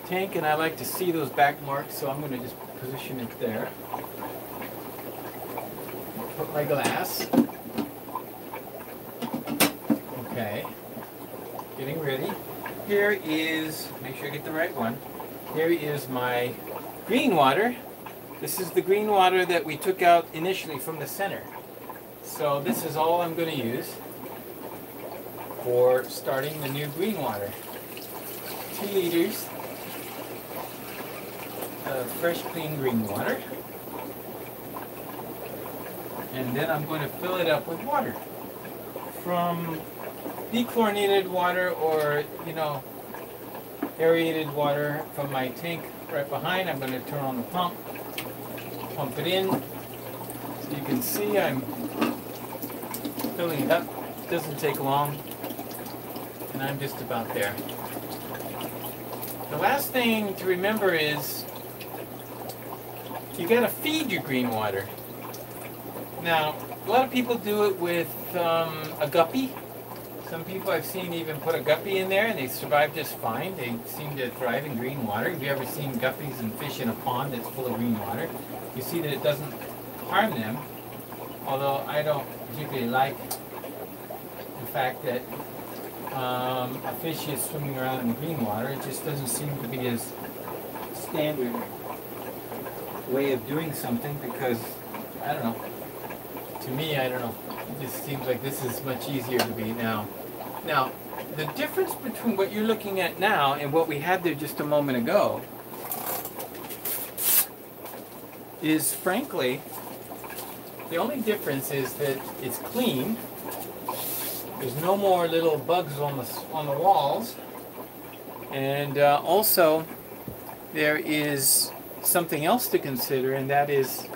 tank, and I like to see those back marks, so I'm going to just position it there. Put my glass. Okay. Getting ready. Here is, make sure I get the right one. Here is my green water. This is the green water that we took out initially from the center. So this is all I'm going to use for starting the new green water. Two liters of fresh clean green water. And then I'm going to fill it up with water. From dechlorinated water or, you know, aerated water from my tank right behind. I'm going to turn on the pump, pump it in. So you can see I'm filling it up. It doesn't take long. And I'm just about there. The last thing to remember is you got to feed your green water. Now, a lot of people do it with um, a guppy. Some people I've seen even put a guppy in there and they survive just fine. They seem to thrive in green water. Have you ever seen guppies and fish in a pond that's full of green water? You see that it doesn't harm them, although I don't particularly like the fact that um, a fish is swimming around in green water. It just doesn't seem to be as standard way of doing something because, I don't know, to me, I don't know, it just seems like this is much easier to be now. Now, the difference between what you're looking at now and what we had there just a moment ago is frankly, the only difference is that it's clean. There's no more little bugs on the, on the walls. And uh, also, there is something else to consider, and that is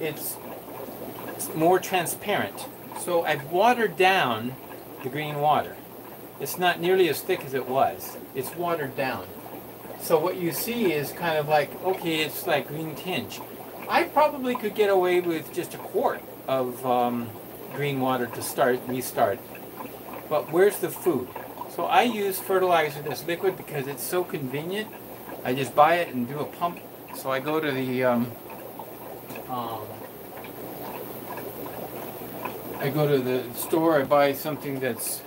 it's more transparent. So I've watered down the green water. It's not nearly as thick as it was. It's watered down. So what you see is kind of like, okay, it's like green tinge. I probably could get away with just a quart of um, green water to start, restart. But where's the food? So I use fertilizer that's liquid because it's so convenient I just buy it and do a pump. So I go to the um, um, I go to the store, I buy something that's,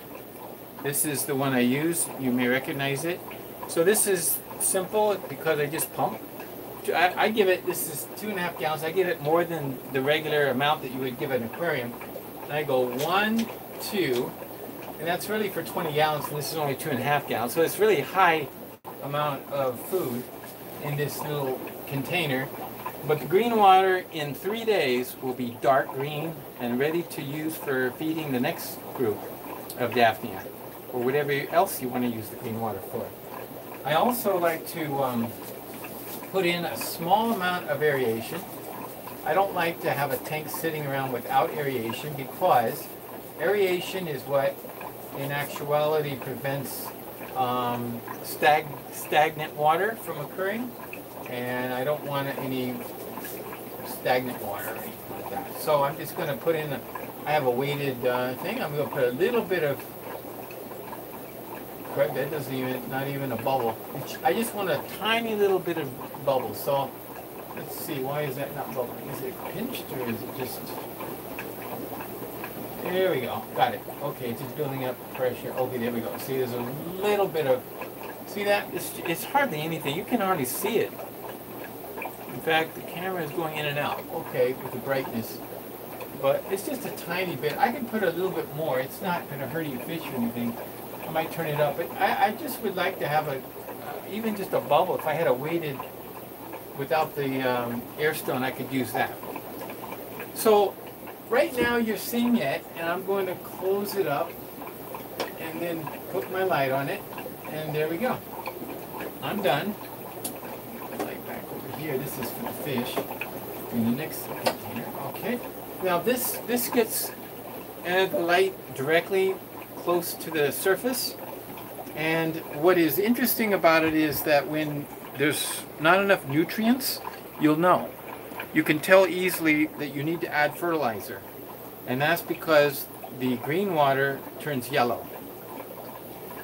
this is the one I use, you may recognize it. So this is simple because I just pump. I, I give it, this is two and a half gallons, I give it more than the regular amount that you would give an aquarium. And I go one, two, and that's really for 20 gallons, and this is only two and a half gallons. So it's really high amount of food in this little container. But the green water in three days will be dark green and ready to use for feeding the next group of Daphnia or whatever else you want to use the green water for. I also like to um, put in a small amount of aeration. I don't like to have a tank sitting around without aeration because aeration is what in actuality prevents um, stag stagnant water from occurring, and I don't want any stagnant water or anything like that. So I'm just going to put in, a, I have a weighted uh, thing, I'm going to put a little bit of, that doesn't even, not even a bubble. I just want a tiny little bit of bubble. So let's see, why is that not bubbling? Is it pinched or is it just, there we go. Got it. Okay, it's just building up pressure. Okay, there we go. See, there's a little bit of... See that? It's, it's hardly anything. You can hardly see it. In fact, the camera is going in and out, okay, with the brightness. But it's just a tiny bit. I can put a little bit more. It's not going to hurt your fish or anything. I might turn it up. But I, I just would like to have a, uh, even just a bubble. If I had a weighted, without the um, air stone, I could use that. So right now you're seeing it, and I'm going to close it up and then put my light on it. And there we go. I'm done. Light back over here. This is for the fish. In the next container. Okay. Now this this gets uh, the light directly close to the surface. And what is interesting about it is that when there's not enough nutrients, you'll know. You can tell easily that you need to add fertilizer. And that's because the green water turns yellow.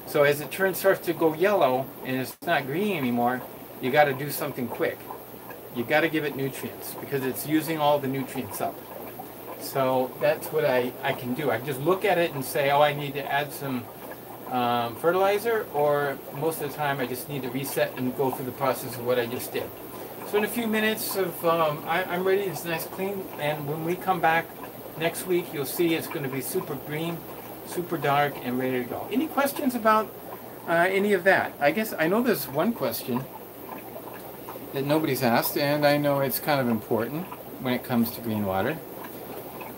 So as it turns starts to go yellow and it's not green anymore, you got to do something quick. You got to give it nutrients because it's using all the nutrients up. So that's what I, I can do. I just look at it and say, oh, I need to add some um, fertilizer, or most of the time I just need to reset and go through the process of what I just did. So in a few minutes of, um, I, I'm ready, it's nice clean, and when we come back next week, you'll see it's going to be super green super dark and ready to go. Any questions about uh, any of that? I guess I know there's one question that nobody's asked, and I know it's kind of important when it comes to green water.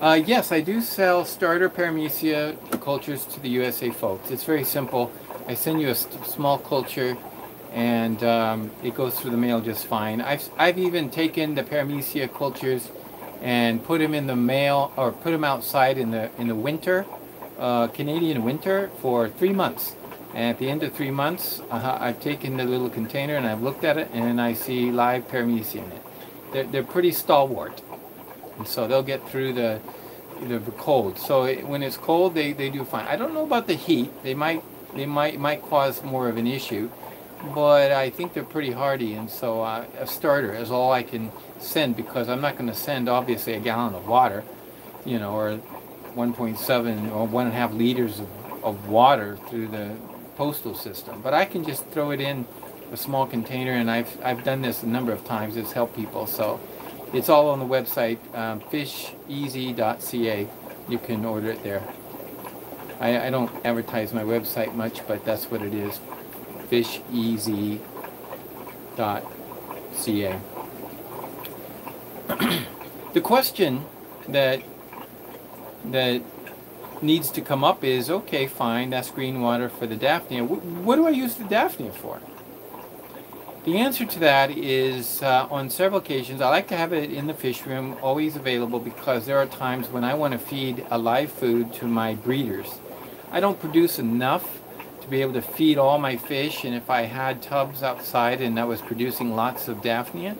Uh, yes, I do sell starter paramecia cultures to the USA folks. It's very simple. I send you a small culture and um, it goes through the mail just fine. I've, I've even taken the paramecia cultures and put them in the mail or put them outside in the in the winter uh, Canadian winter for three months. And at the end of three months, uh, I've taken the little container and I've looked at it and I see live paramecia in it. They're, they're pretty stalwart. And so they'll get through the, the cold. So it, when it's cold, they, they do fine. I don't know about the heat. They might, they might, might cause more of an issue. But I think they're pretty hardy. And so uh, a starter is all I can send because I'm not going to send, obviously, a gallon of water you know, or 1.7 or one and a half liters of, of water through the postal system. But I can just throw it in a small container, and I've, I've done this a number of times. It's helped people. So it's all on the website, um, fisheasy.ca. You can order it there. I, I don't advertise my website much, but that's what it is, fisheasy.ca. the question that that needs to come up is okay, fine, that's green water for the Daphnia. What do I use the Daphnia for? The answer to that is uh, on several occasions, I like to have it in the fish room, always available, because there are times when I want to feed a live food to my breeders. I don't produce enough to be able to feed all my fish, and if I had tubs outside and I was producing lots of Daphnia,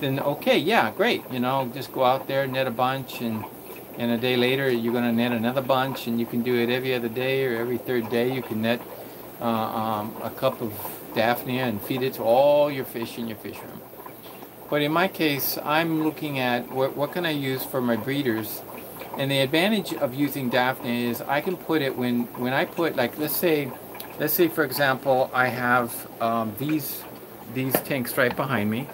then okay, yeah, great, you know, just go out there, net a bunch, and and a day later you're going to net another bunch and you can do it every other day or every third day you can net uh, um, a cup of daphnia and feed it to all your fish in your fish room but in my case i'm looking at what, what can i use for my breeders and the advantage of using daphnia is i can put it when when i put like let's say let's say for example i have um, these these tanks right behind me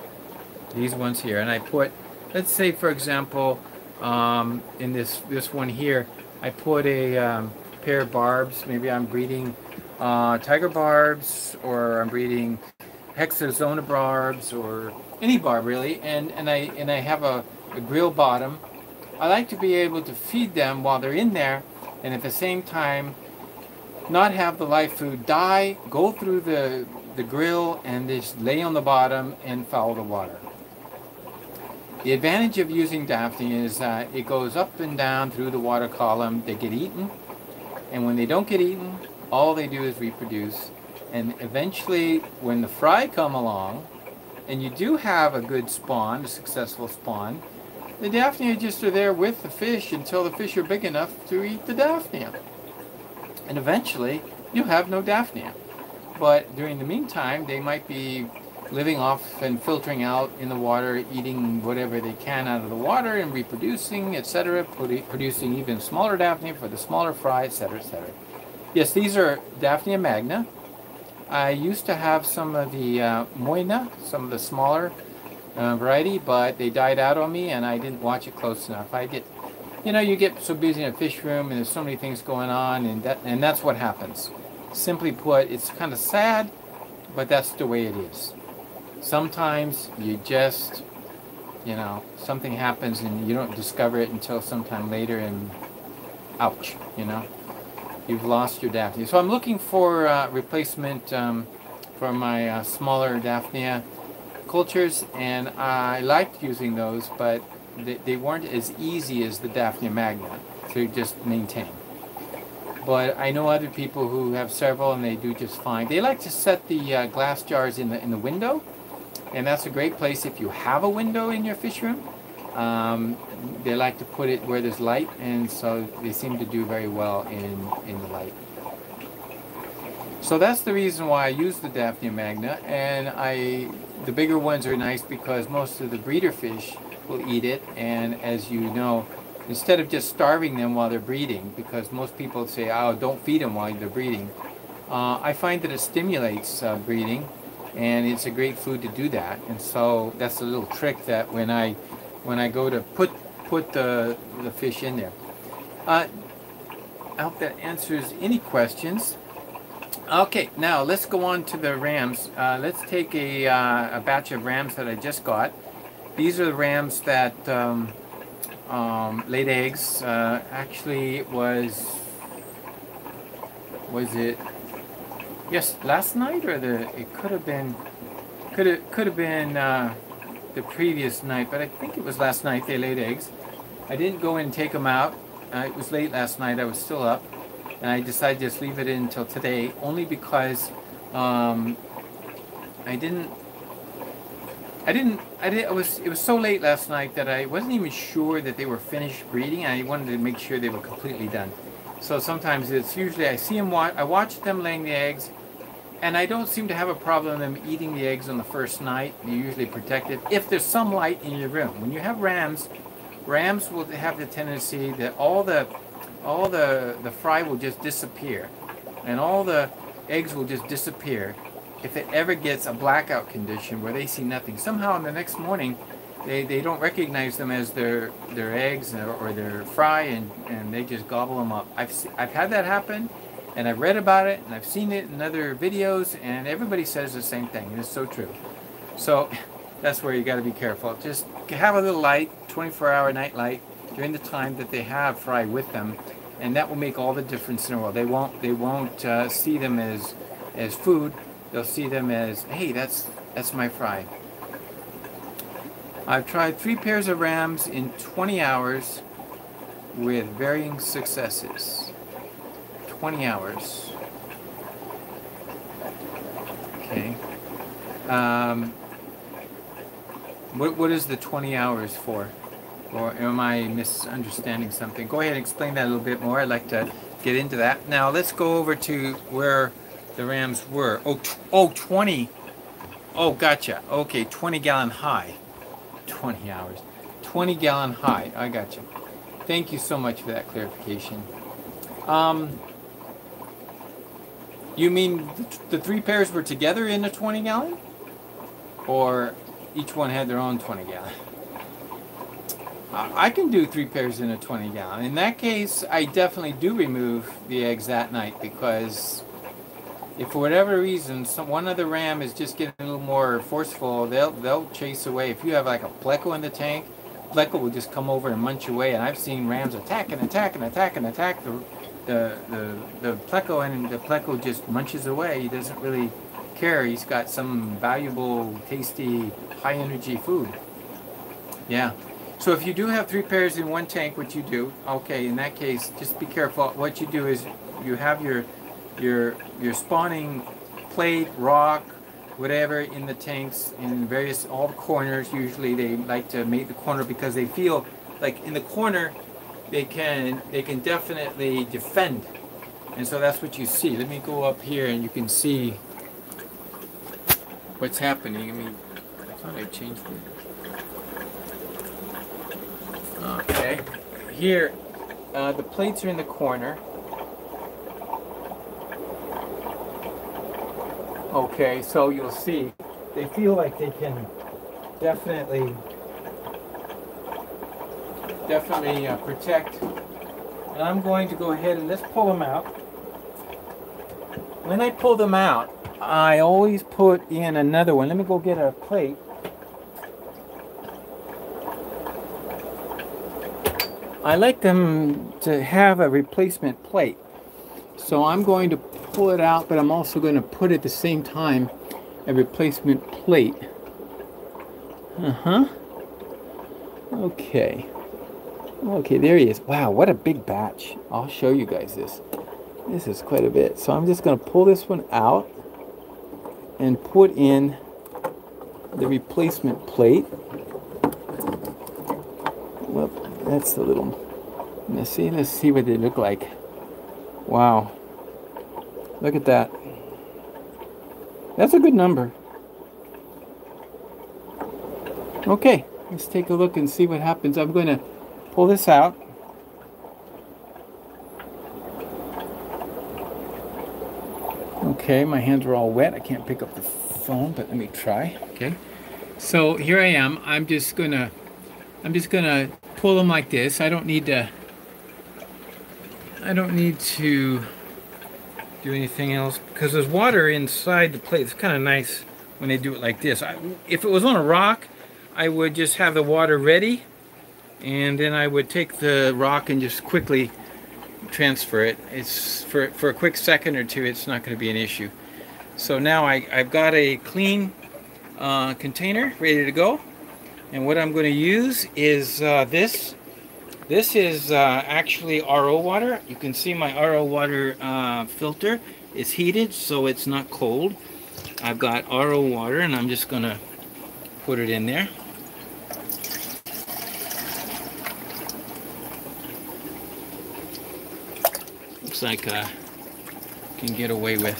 these ones here and i put let's say for example um, in this this one here, I put a um, pair of barbs. Maybe I'm breeding uh, tiger barbs, or I'm breeding hexazona barbs, or any barb really. And and I and I have a, a grill bottom. I like to be able to feed them while they're in there, and at the same time, not have the live food die, go through the the grill, and just lay on the bottom and follow the water. The advantage of using Daphnia is that it goes up and down through the water column. They get eaten, and when they don't get eaten, all they do is reproduce. And eventually, when the fry come along, and you do have a good spawn, a successful spawn, the Daphnia just are there with the fish until the fish are big enough to eat the Daphnia. And eventually, you have no Daphnia. But during the meantime, they might be living off and filtering out in the water, eating whatever they can out of the water and reproducing, etc., producing even smaller Daphnia for the smaller fry, etc., etc. Yes, these are Daphnia magna. I used to have some of the uh, moina, some of the smaller uh, variety, but they died out on me and I didn't watch it close enough. I get, you know, you get so busy in a fish room and there's so many things going on and that, and that's what happens. Simply put, it's kind of sad, but that's the way it is. Sometimes you just, you know, something happens and you don't discover it until sometime later and ouch, you know, you've lost your Daphnia. So I'm looking for uh, replacement um, for my uh, smaller Daphnia cultures and I liked using those, but they, they weren't as easy as the Daphnia magna to just maintain. But I know other people who have several and they do just fine. They like to set the uh, glass jars in the in the window, and that's a great place if you have a window in your fish room. Um, they like to put it where there's light, and so they seem to do very well in in the light. So that's the reason why I use the Daphnia magna, and I the bigger ones are nice because most of the breeder fish will eat it, and as you know, instead of just starving them while they're breeding, because most people say, oh, don't feed them while they're breeding, uh, I find that it stimulates uh, breeding, and it's a great food to do that. And so that's a little trick that when I when I go to put put the the fish in there. Uh, I hope that answers any questions. Okay, now let's go on to the rams. Uh, let's take a, uh, a batch of rams that I just got. These are the rams that um, um, laid eggs. Uh, actually, it was was it yes last night or the it could have been could have could have been uh, the previous night, but I think it was last night they laid eggs. I didn't go in and take them out. Uh, it was late last night. I was still up, and I decided to just leave it in until today, only because um, I didn't I didn't, I did, it was, it was so late last night that I wasn't even sure that they were finished breeding. I wanted to make sure they were completely done. So sometimes it's usually, I see them, I watch them laying the eggs, and I don't seem to have a problem them eating the eggs on the first night. They're usually protected. If there's some light in your room. When you have rams, rams will have the tendency that all the, all the, the fry will just disappear. And all the eggs will just disappear if it ever gets a blackout condition where they see nothing, somehow in the next morning they, they don't recognize them as their their eggs or, or their fry and, and they just gobble them up. I've, I've had that happen and I've read about it and I've seen it in other videos and everybody says the same thing and it's so true. So that's where you got to be careful. Just have a little light, 24 hour night light during the time that they have fry with them and that will make all the difference in the world. They won't they won't uh, see them as as food they'll see them as, hey, that's, that's my fry. I've tried three pairs of rams in 20 hours with varying successes. 20 hours. Okay. Um, what, what is the 20 hours for? Or am I misunderstanding something? Go ahead and explain that a little bit more. I'd like to get into that. Now let's go over to where the Rams were. Oh, oh, 20. Oh, gotcha. Okay, 20 gallon high. 20 hours. 20 gallon high. I gotcha. Thank you so much for that clarification. Um, you mean the, three pairs were together in a 20 gallon? Or each one had their own 20 gallon? I can do three pairs in a 20 gallon. In that case, I definitely do remove the eggs that night because if for whatever reason some, one of the ram is just getting a little more forceful, they'll they'll chase away. If you have like a pleco in the tank, pleco will just come over and munch away. And I've seen rams attack and attack and attack and attack the the the, the pleco, and the pleco just munches away. He doesn't really care. He's got some valuable, tasty, high energy food. Yeah. So if you do have three pairs in one tank, which you do, okay, in that case, just be careful. What you do is you have your your your spawning plate, rock, whatever in the tanks in various all the corners. Usually they like to make the corner because they feel like in the corner they can they can definitely defend. And so that's what you see. Let me go up here and you can see what's happening. I mean, I thought I changed it. Okay, here uh, the plates are in the corner. Okay, so you'll see they feel like they can definitely definitely uh, protect. And I'm going to go ahead and let's pull them out. When I pull them out, I always put in another one. Let me go get a plate. I like them to have a replacement plate. So I'm going to pull it out, but I'm also going to put at the same time a replacement plate. Uh-huh. Okay. Okay, there he is. Wow, what a big batch. I'll show you guys this. This is quite a bit. So I'm just going to pull this one out and put in the replacement plate. Whoop, that's a little messy. Let's see what they look like. Wow. Look at that. That's a good number. Okay, let's take a look and see what happens. I'm going to pull this out. Okay, my hands are all wet. I can't pick up the phone, but let me try. Okay. So here I am. I'm just gonna I'm just gonna pull them like this. I don't need to I don't need to do anything else because there's water inside the plate. It's kind of nice when they do it like this. I, if it was on a rock, I would just have the water ready and then I would take the rock and just quickly transfer it. It's for, for a quick second or two, it's not going to be an issue. So now I, I've got a clean uh, container ready to go. And what I'm going to use is uh, this. This is uh, actually RO water. You can see my RO water uh, filter is heated so it's not cold. I've got RO water and I'm just going to put it in there. Like uh, can get away with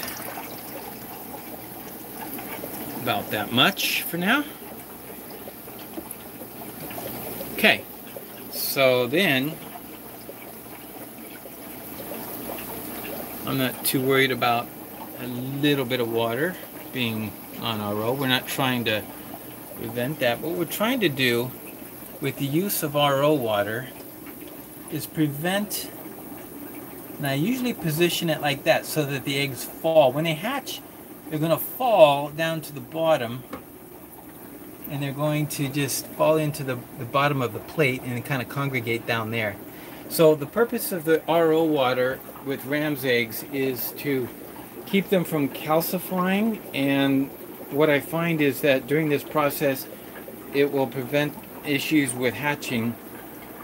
about that much for now. Okay, so then I'm not too worried about a little bit of water being on our road. We're not trying to prevent that. What we're trying to do with the use of RO water is prevent and I usually position it like that so that the eggs fall. When they hatch, they're going to fall down to the bottom and they're going to just fall into the, the bottom of the plate and kind of congregate down there. So the purpose of the RO water with ram's eggs is to keep them from calcifying and what I find is that during this process it will prevent issues with hatching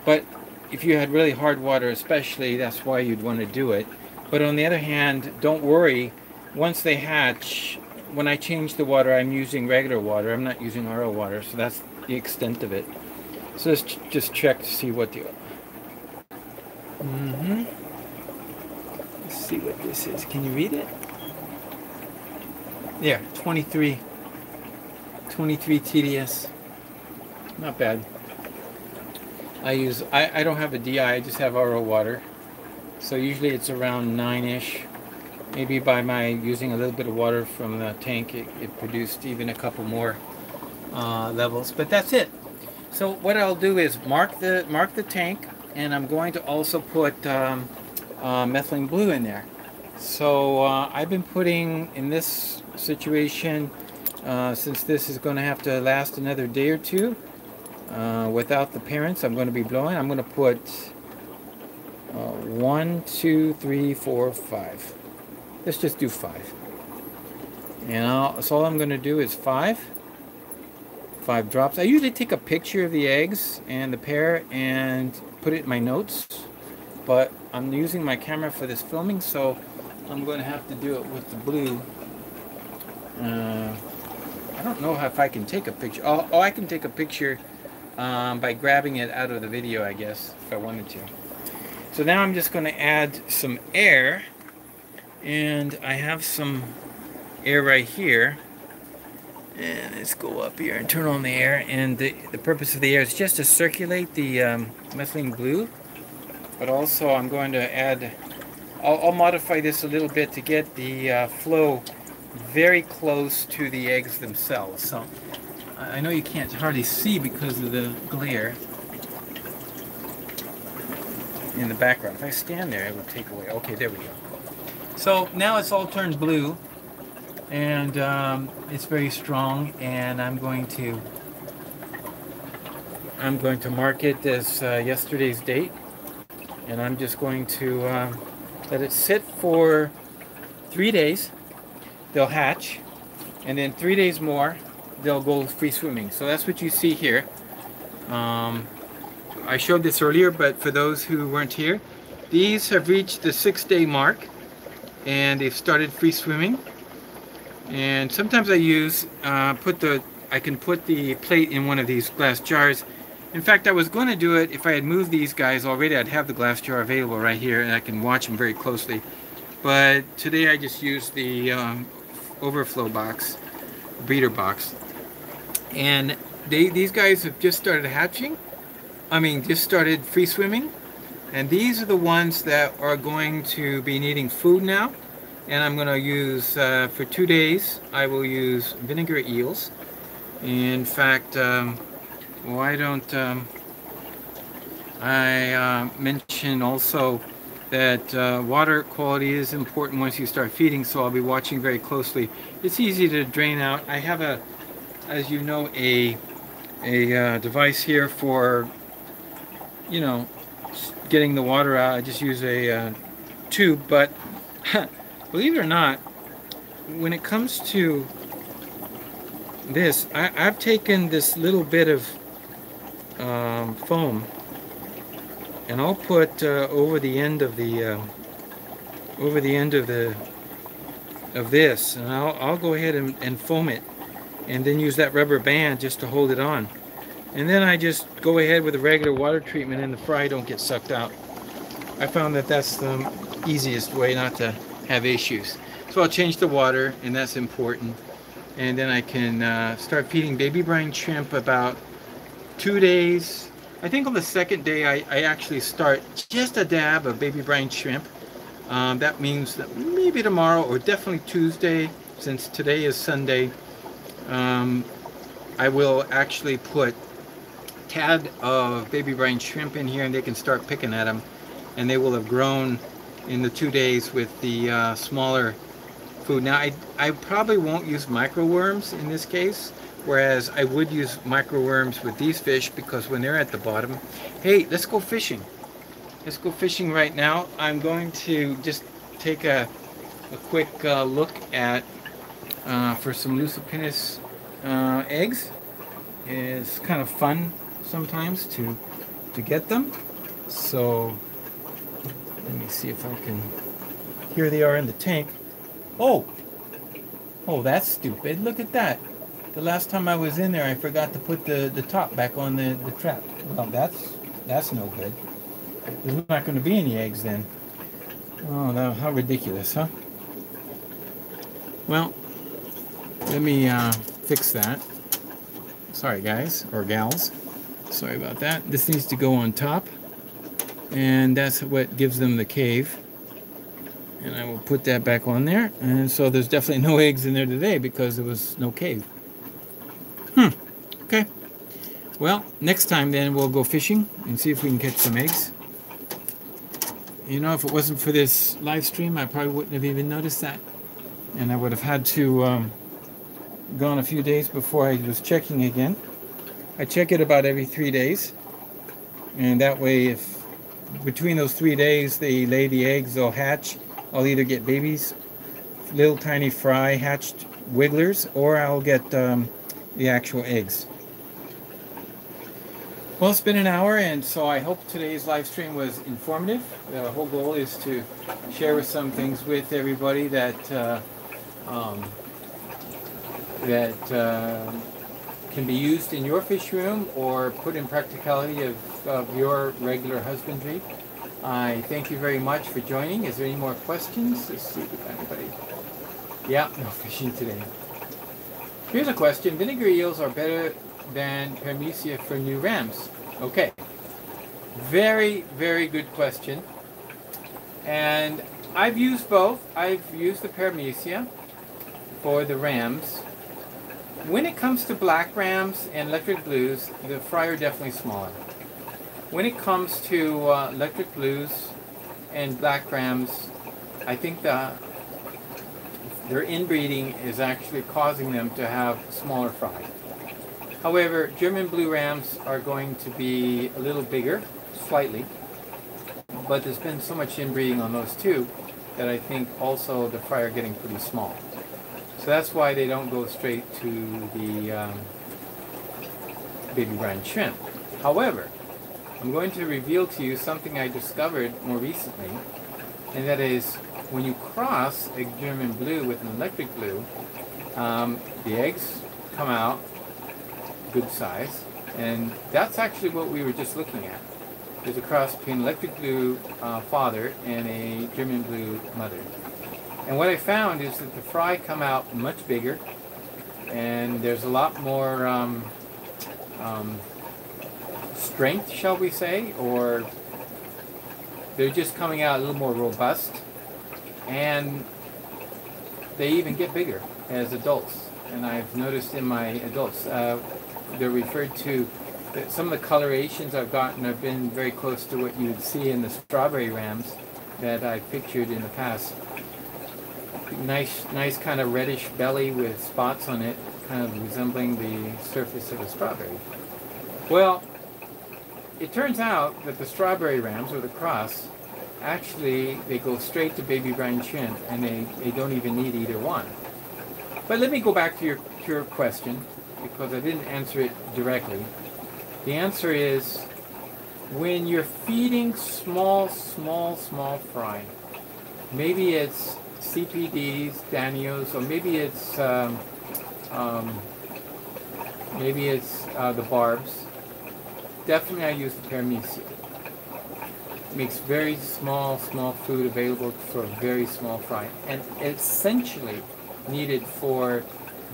but if you had really hard water especially, that's why you'd want to do it. But on the other hand, don't worry. Once they hatch, when I change the water, I'm using regular water. I'm not using RO water, so that's the extent of it. So let's ch just check to see what the... Mm-hmm. Let's see what this is. Can you read it? There, 23. 23 TDS. Not bad. I use, I, I don't have a DI, I just have RO water. So usually it's around 9-ish. Maybe by my using a little bit of water from the tank, it, it produced even a couple more uh, levels. But that's it. So what I'll do is mark the mark the tank, and I'm going to also put um, uh, methylene blue in there. So uh, I've been putting in this situation, uh, since this is going to have to last another day or two, uh, without the parents, I'm going to be blowing. I'm going to put uh, one, two, three, four, five. Let's just do five. And I'll, so all I'm going to do is five. Five drops. I usually take a picture of the eggs and the pair and put it in my notes. But I'm using my camera for this filming, so I'm going to have to do it with the blue. Uh, I don't know if I can take a picture. Oh, oh I can take a picture um, by grabbing it out of the video, I guess, if I wanted to. So now I'm just going to add some air. And I have some air right here. And let's go up here and turn on the air. And the, the purpose of the air is just to circulate the um, methylene blue. But also I'm going to add, I'll, I'll modify this a little bit to get the uh, flow very close to the eggs themselves. So I know you can't hardly see because of the glare in the background. If I stand there, it would take away. Okay, there we go. So now it's all turned blue, and um, it's very strong. And I'm going to I'm going to mark it as uh, yesterday's date, and I'm just going to uh, let it sit for three days. They'll hatch, and then three days more, they'll go free swimming. So that's what you see here. Um, I showed this earlier, but for those who weren't here, these have reached the six day mark and they've started free swimming. And sometimes I use, uh, put the, I can put the plate in one of these glass jars. In fact, I was going to do it if I had moved these guys already. I'd have the glass jar available right here and I can watch them very closely. But today I just used the um, overflow box, breeder box. And they, these guys have just started hatching I mean, just started free swimming. And these are the ones that are going to be needing food now. And I'm going to use, uh, for two days, I will use vinegar eels. In fact, um, why don't um, I uh, mention also that uh, water quality is important once you start feeding, so I'll be watching very closely. It's easy to drain out. I have a, as you know, a, a uh, device here for you know, getting the water out, I just use a uh, tube. But believe it or not, when it comes to this, I, have taken this little bit of um, foam and I'll put uh, over the end of the uh, over the end of the of this and I'll, I'll go ahead and, and foam it and then use that rubber band just to hold it on and then I just go ahead with a regular water treatment and the fry don't get sucked out. I found that that's the easiest way not to have issues. So I'll change the water and that's important. And then I can uh, start feeding baby brine shrimp about two days. I think on the second day I, I actually start just a dab of baby brine shrimp. Um, that means that maybe tomorrow or definitely Tuesday, since today is Sunday, um, I will actually put tad of baby brine shrimp in here and they can start picking at them and they will have grown in the two days with the uh, smaller food. Now I, I probably won't use microworms in this case whereas I would use microworms with these fish because when they're at the bottom hey let's go fishing. Let's go fishing right now. I'm going to just take a, a quick uh, look at uh, for some Leucippinus uh, eggs it's kind of fun sometimes to to get them. So let me see if I can. Here they are in the tank. Oh, oh, that's stupid. Look at that. The last time I was in there, I forgot to put the the top back on the the trap. Well, that's that's no good. There's not going to be any eggs then. Oh, no, how ridiculous, huh? Well, let me uh, fix that. Sorry, guys or gals. Sorry about that. This needs to go on top. And that's what gives them the cave. And I will put that back on there. And so there's definitely no eggs in there today because there was no cave. Hmm. Okay. Well, next time then we'll go fishing and see if we can catch some eggs. You know, if it wasn't for this live stream, I probably wouldn't have even noticed that. And I would have had to um, gone a few days before I was checking again. I check it about every three days. And that way, if between those three days they lay the eggs, they'll hatch. I'll either get babies, little tiny fry hatched wigglers, or I'll get um, the actual eggs. Well, it's been an hour, and so I hope today's live stream was informative. The whole goal is to share with some things with everybody that uh, um, that uh, can be used in your fish room or put in practicality of, of your regular husbandry. I thank you very much for joining. Is there any more questions? Let's see if anybody. Yeah, no fishing today. Here's a question. Vinegar eels are better than paramecia for new rams. Okay. Very, very good question. And I've used both. I've used the paramecia for the rams when it comes to black rams and electric blues, the fry are definitely smaller. When it comes to uh, electric blues and black rams, I think the, their inbreeding is actually causing them to have smaller fry. However, German blue rams are going to be a little bigger, slightly, but there's been so much inbreeding on those two that I think also the fry are getting pretty small. So that's why they don't go straight to the um, baby brine shrimp. However, I'm going to reveal to you something I discovered more recently, and that is when you cross a German blue with an electric blue, um, the eggs come out good size, and that's actually what we were just looking at. There's a cross between electric blue uh, father and a German blue mother. And what I found is that the fry come out much bigger, and there's a lot more um, um, strength, shall we say, or they're just coming out a little more robust, and they even get bigger as adults. And I've noticed in my adults, uh, they're referred to some of the colorations I've gotten have been very close to what you would see in the strawberry rams that I pictured in the past. Nice, nice kind of reddish belly with spots on it, kind of resembling the surface of a strawberry. Well, it turns out that the strawberry rams, or the cross, actually they go straight to baby brine shrimp and they, they don't even need either one. But let me go back to your, to your question because I didn't answer it directly. The answer is when you're feeding small, small, small fry, maybe it's CPDs, Danios, or maybe it's um, um, maybe it's uh, the barbs. Definitely, I use the paramecia. Makes very small, small food available for very small fry, and essentially needed for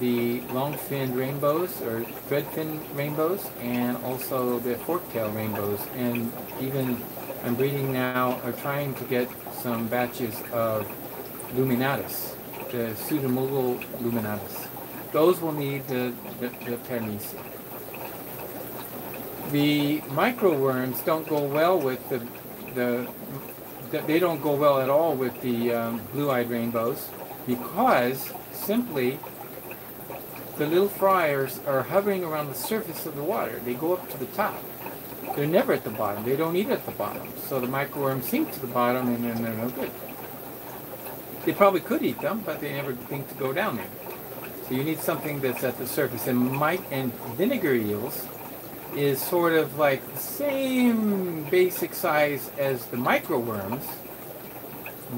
the long-finned rainbows or thread-fin rainbows and also the fork-tail rainbows and even I'm breeding now or trying to get some batches of luminatus, the pseudomugil luminatus. Those will need the, the, the paramecia. The microworms don't go well with the, the, they don't go well at all with the um, blue-eyed rainbows because simply the little fryers are hovering around the surface of the water. They go up to the top. They're never at the bottom. They don't eat at the bottom. So the microworms sink to the bottom and then they're no good. They probably could eat them, but they never think to go down there. So you need something that's at the surface. And mite and vinegar eels is sort of like the same basic size as the microworms,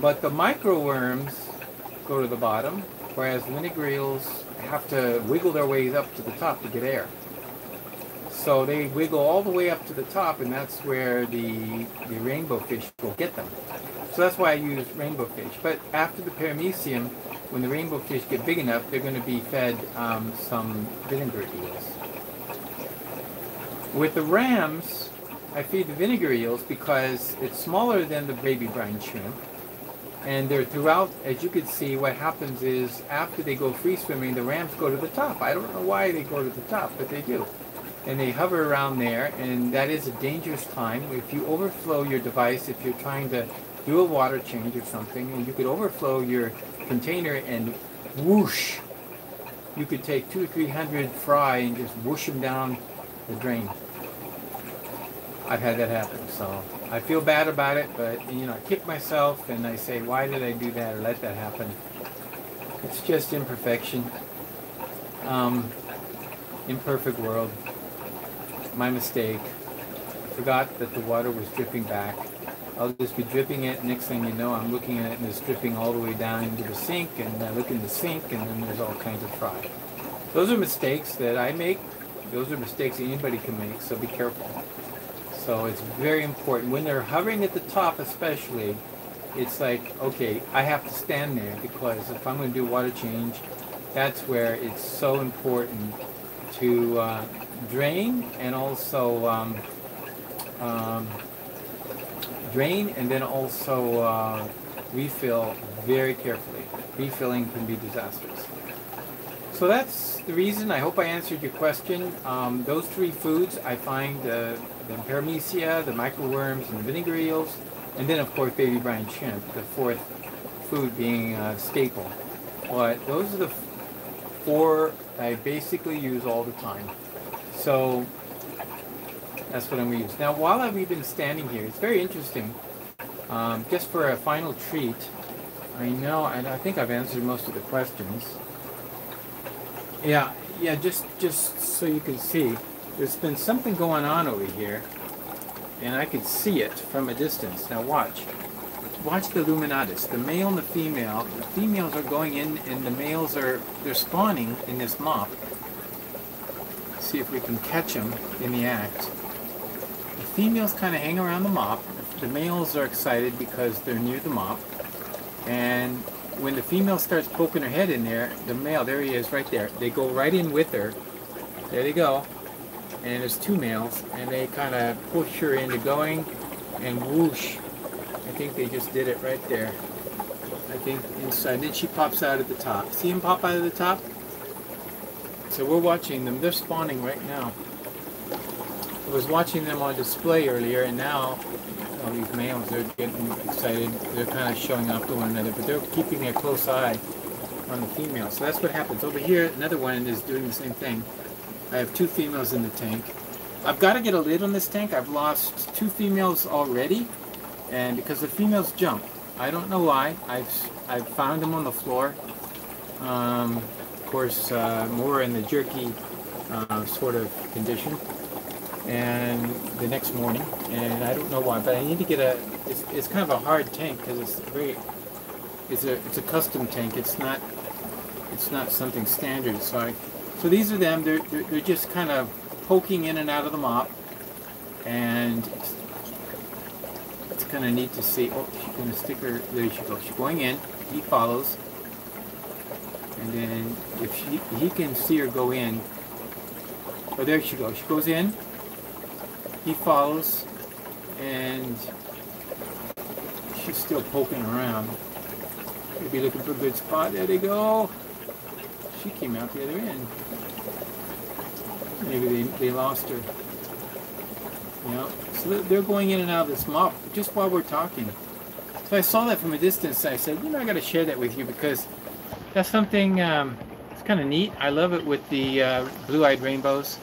but the microworms go to the bottom, whereas vinegar eels have to wiggle their ways up to the top to get air. So they wiggle all the way up to the top, and that's where the, the rainbow fish will get them. So that's why I use rainbow fish. But after the paramecium, when the rainbow fish get big enough, they're going to be fed um, some vinegar eels. With the rams, I feed the vinegar eels because it's smaller than the baby brine shrimp and they're throughout, as you can see, what happens is after they go free swimming, the rams go to the top. I don't know why they go to the top, but they do. And they hover around there, and that is a dangerous time. If you overflow your device, if you're trying to do a water change or something, and you could overflow your container and whoosh, you could take two or three hundred fry and just whoosh them down the drain. I've had that happen, so I feel bad about it, but you know, I kick myself and I say, why did I do that or let that happen? It's just imperfection. Um, imperfect world. My mistake. I forgot that the water was dripping back. I'll just be dripping it. Next thing you know, I'm looking at it and it's dripping all the way down into the sink, and I look in the sink, and then there's all kinds of fry. Those are mistakes that I make. Those are mistakes anybody can make, so be careful. So it's very important. When they're hovering at the top especially, it's like, okay, I have to stand there because if I'm going to do a water change, that's where it's so important to uh, drain and also um, um, drain and then also uh, refill very carefully. Refilling can be disastrous. so that's the reason. I hope I answered your question. Um, those three foods, I find the, the paramecia, the microworms, and the vinegar eels, and then of course baby brine shrimp, the fourth food being a staple. But those are the four I basically use all the time. So that's what I'm going to use. Now while I've been standing here, it's very interesting. Um, just for a final treat, I know, and I think I've answered most of the questions. Yeah, yeah, just just so you can see, there's been something going on over here, and I could see it from a distance. Now watch. Watch the luminatus, the male and the female. The females are going in, and the males are, they're spawning in this mop. See if we can catch them in the act. Females kind of hang around the mop. The males are excited because they're near the mop. And when the female starts poking her head in there, the male, there he is right there. They go right in with her. There they go. And there's two males, and they kind of push her into going, and whoosh. I think they just did it right there. I think inside. And Then she pops out at the top. See him pop out of the top? So we're watching them. They're spawning right now. I was watching them on display earlier, and now all these males, they're getting excited. They're kind of showing off to one another, but they're keeping a close eye on the female. So that's what happens. Over here, another one is doing the same thing. I have two females in the tank. I've got to get a lid on this tank. I've lost two females already, and because the females jump. I don't know why. I've, I've found them on the floor. Um, of course, uh, more in the jerky uh, sort of condition and the next morning, and I don't know why, but I need to get a. It's, it's kind of a hard tank because it's very. It's a it's a custom tank. It's not. It's not something standard. So I. So these are them. They're they're, they're just kind of poking in and out of the mop, and it's, it's kind of neat to see. Oh, she's gonna stick her. There she goes. She's going in. He follows, and then if she he can see her go in. Oh, there she goes. She goes in he follows and she's still poking around. Maybe looking for a good spot. There they go. She came out the other end. Maybe they, they lost her. You know, so they're going in and out of this mop just while we're talking. So I saw that from a distance. I said, you know, I got to share that with you because that's something. Um, it's kind of neat. I love it with the uh, blue-eyed rainbows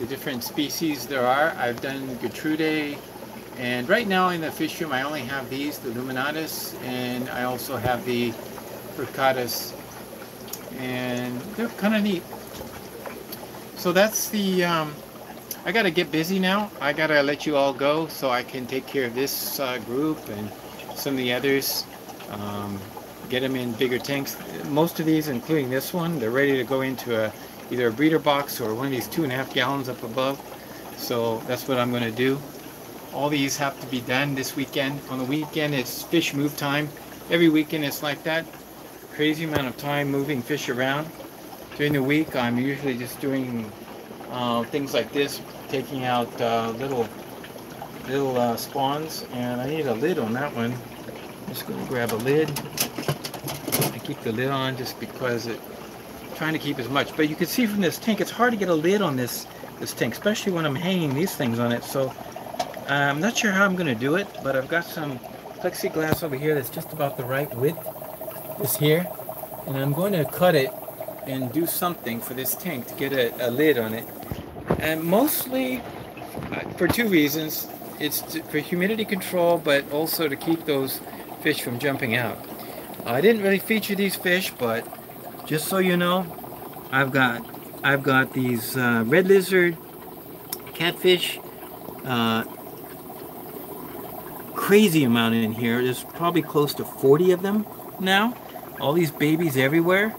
the different species there are. I've done Gertrude, and right now in the fish room I only have these, the Luminatus, and I also have the Furcatus, and they're kind of neat. So that's the, um, I gotta get busy now. I gotta let you all go so I can take care of this uh, group and some of the others. Um, get them in bigger tanks. Most of these, including this one, they're ready to go into a either a breeder box or one of these two and a half gallons up above. So that's what I'm going to do. All these have to be done this weekend. On the weekend, it's fish move time. Every weekend, it's like that. Crazy amount of time moving fish around. During the week, I'm usually just doing uh, things like this, taking out uh, little little uh, spawns, and I need a lid on that one. I'm just going to grab a lid. I keep the lid on just because it trying to keep as much. But you can see from this tank, it's hard to get a lid on this, this tank, especially when I'm hanging these things on it. So I'm not sure how I'm going to do it, but I've got some plexiglass over here that's just about the right width. This here. And I'm going to cut it and do something for this tank to get a, a lid on it. And mostly uh, for two reasons. It's to, for humidity control, but also to keep those fish from jumping out. I didn't really feature these fish, but just so you know, I've got I've got these uh, red lizard, catfish, uh, crazy amount in here. There's probably close to 40 of them now. All these babies everywhere.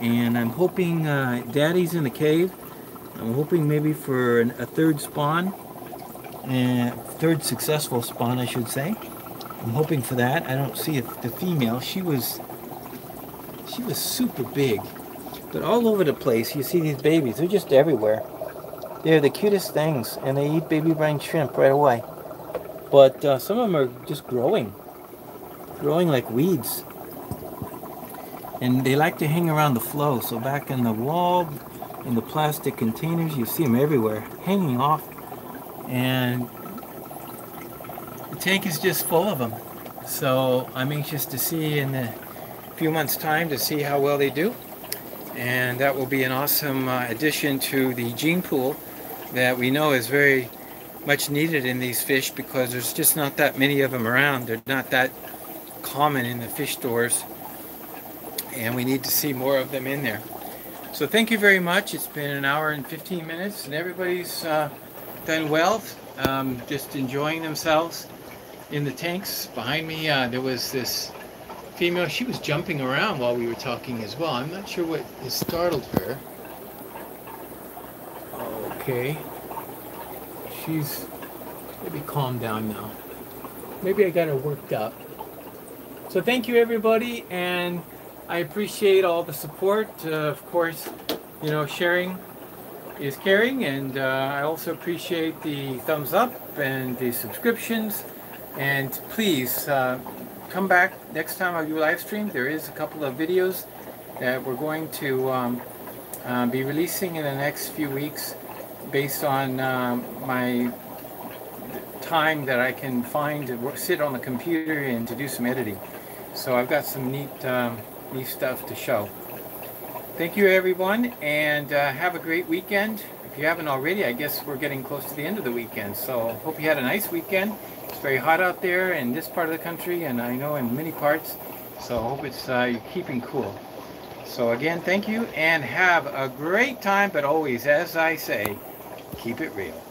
And I'm hoping uh, daddy's in the cave. I'm hoping maybe for an, a third spawn. And third successful spawn, I should say. I'm hoping for that. I don't see if the female. She was she was super big. But all over the place, you see these babies. They're just everywhere. They're the cutest things, and they eat baby brine shrimp right away. But uh, some of them are just growing. Growing like weeds. and they like to hang around the flow. So back in the wall, in the plastic containers, you see them everywhere, hanging off, and the tank is just full of them. So I'm anxious to see in a few months' time to see how well they do, and that will be an awesome uh, addition to the gene pool that we know is very much needed in these fish because there's just not that many of them around. They're not that common in the fish stores and we need to see more of them in there. So thank you very much. It's been an hour and 15 minutes and everybody's uh, done well, um, just enjoying themselves in the tanks. Behind me uh, there was this female, she was jumping around while we were talking as well. I'm not sure what has startled her. Okay. She's maybe calmed down now. Maybe I got her worked up. So thank you everybody and I appreciate all the support. Uh, of course, you know, sharing is caring and uh, I also appreciate the thumbs up and the subscriptions and please uh, come back next time I do live stream. There is a couple of videos that we're going to um, uh, be releasing in the next few weeks based on um, my time that I can find to sit on the computer and to do some editing. So I've got some neat, um, neat stuff to show. Thank you everyone and uh, have a great weekend. If you haven't already, I guess we're getting close to the end of the weekend. So hope you had a nice weekend. It's very hot out there in this part of the country and I know in many parts. So hope it's uh, keeping cool. So again, thank you and have a great time, but always, as I say, keep it real.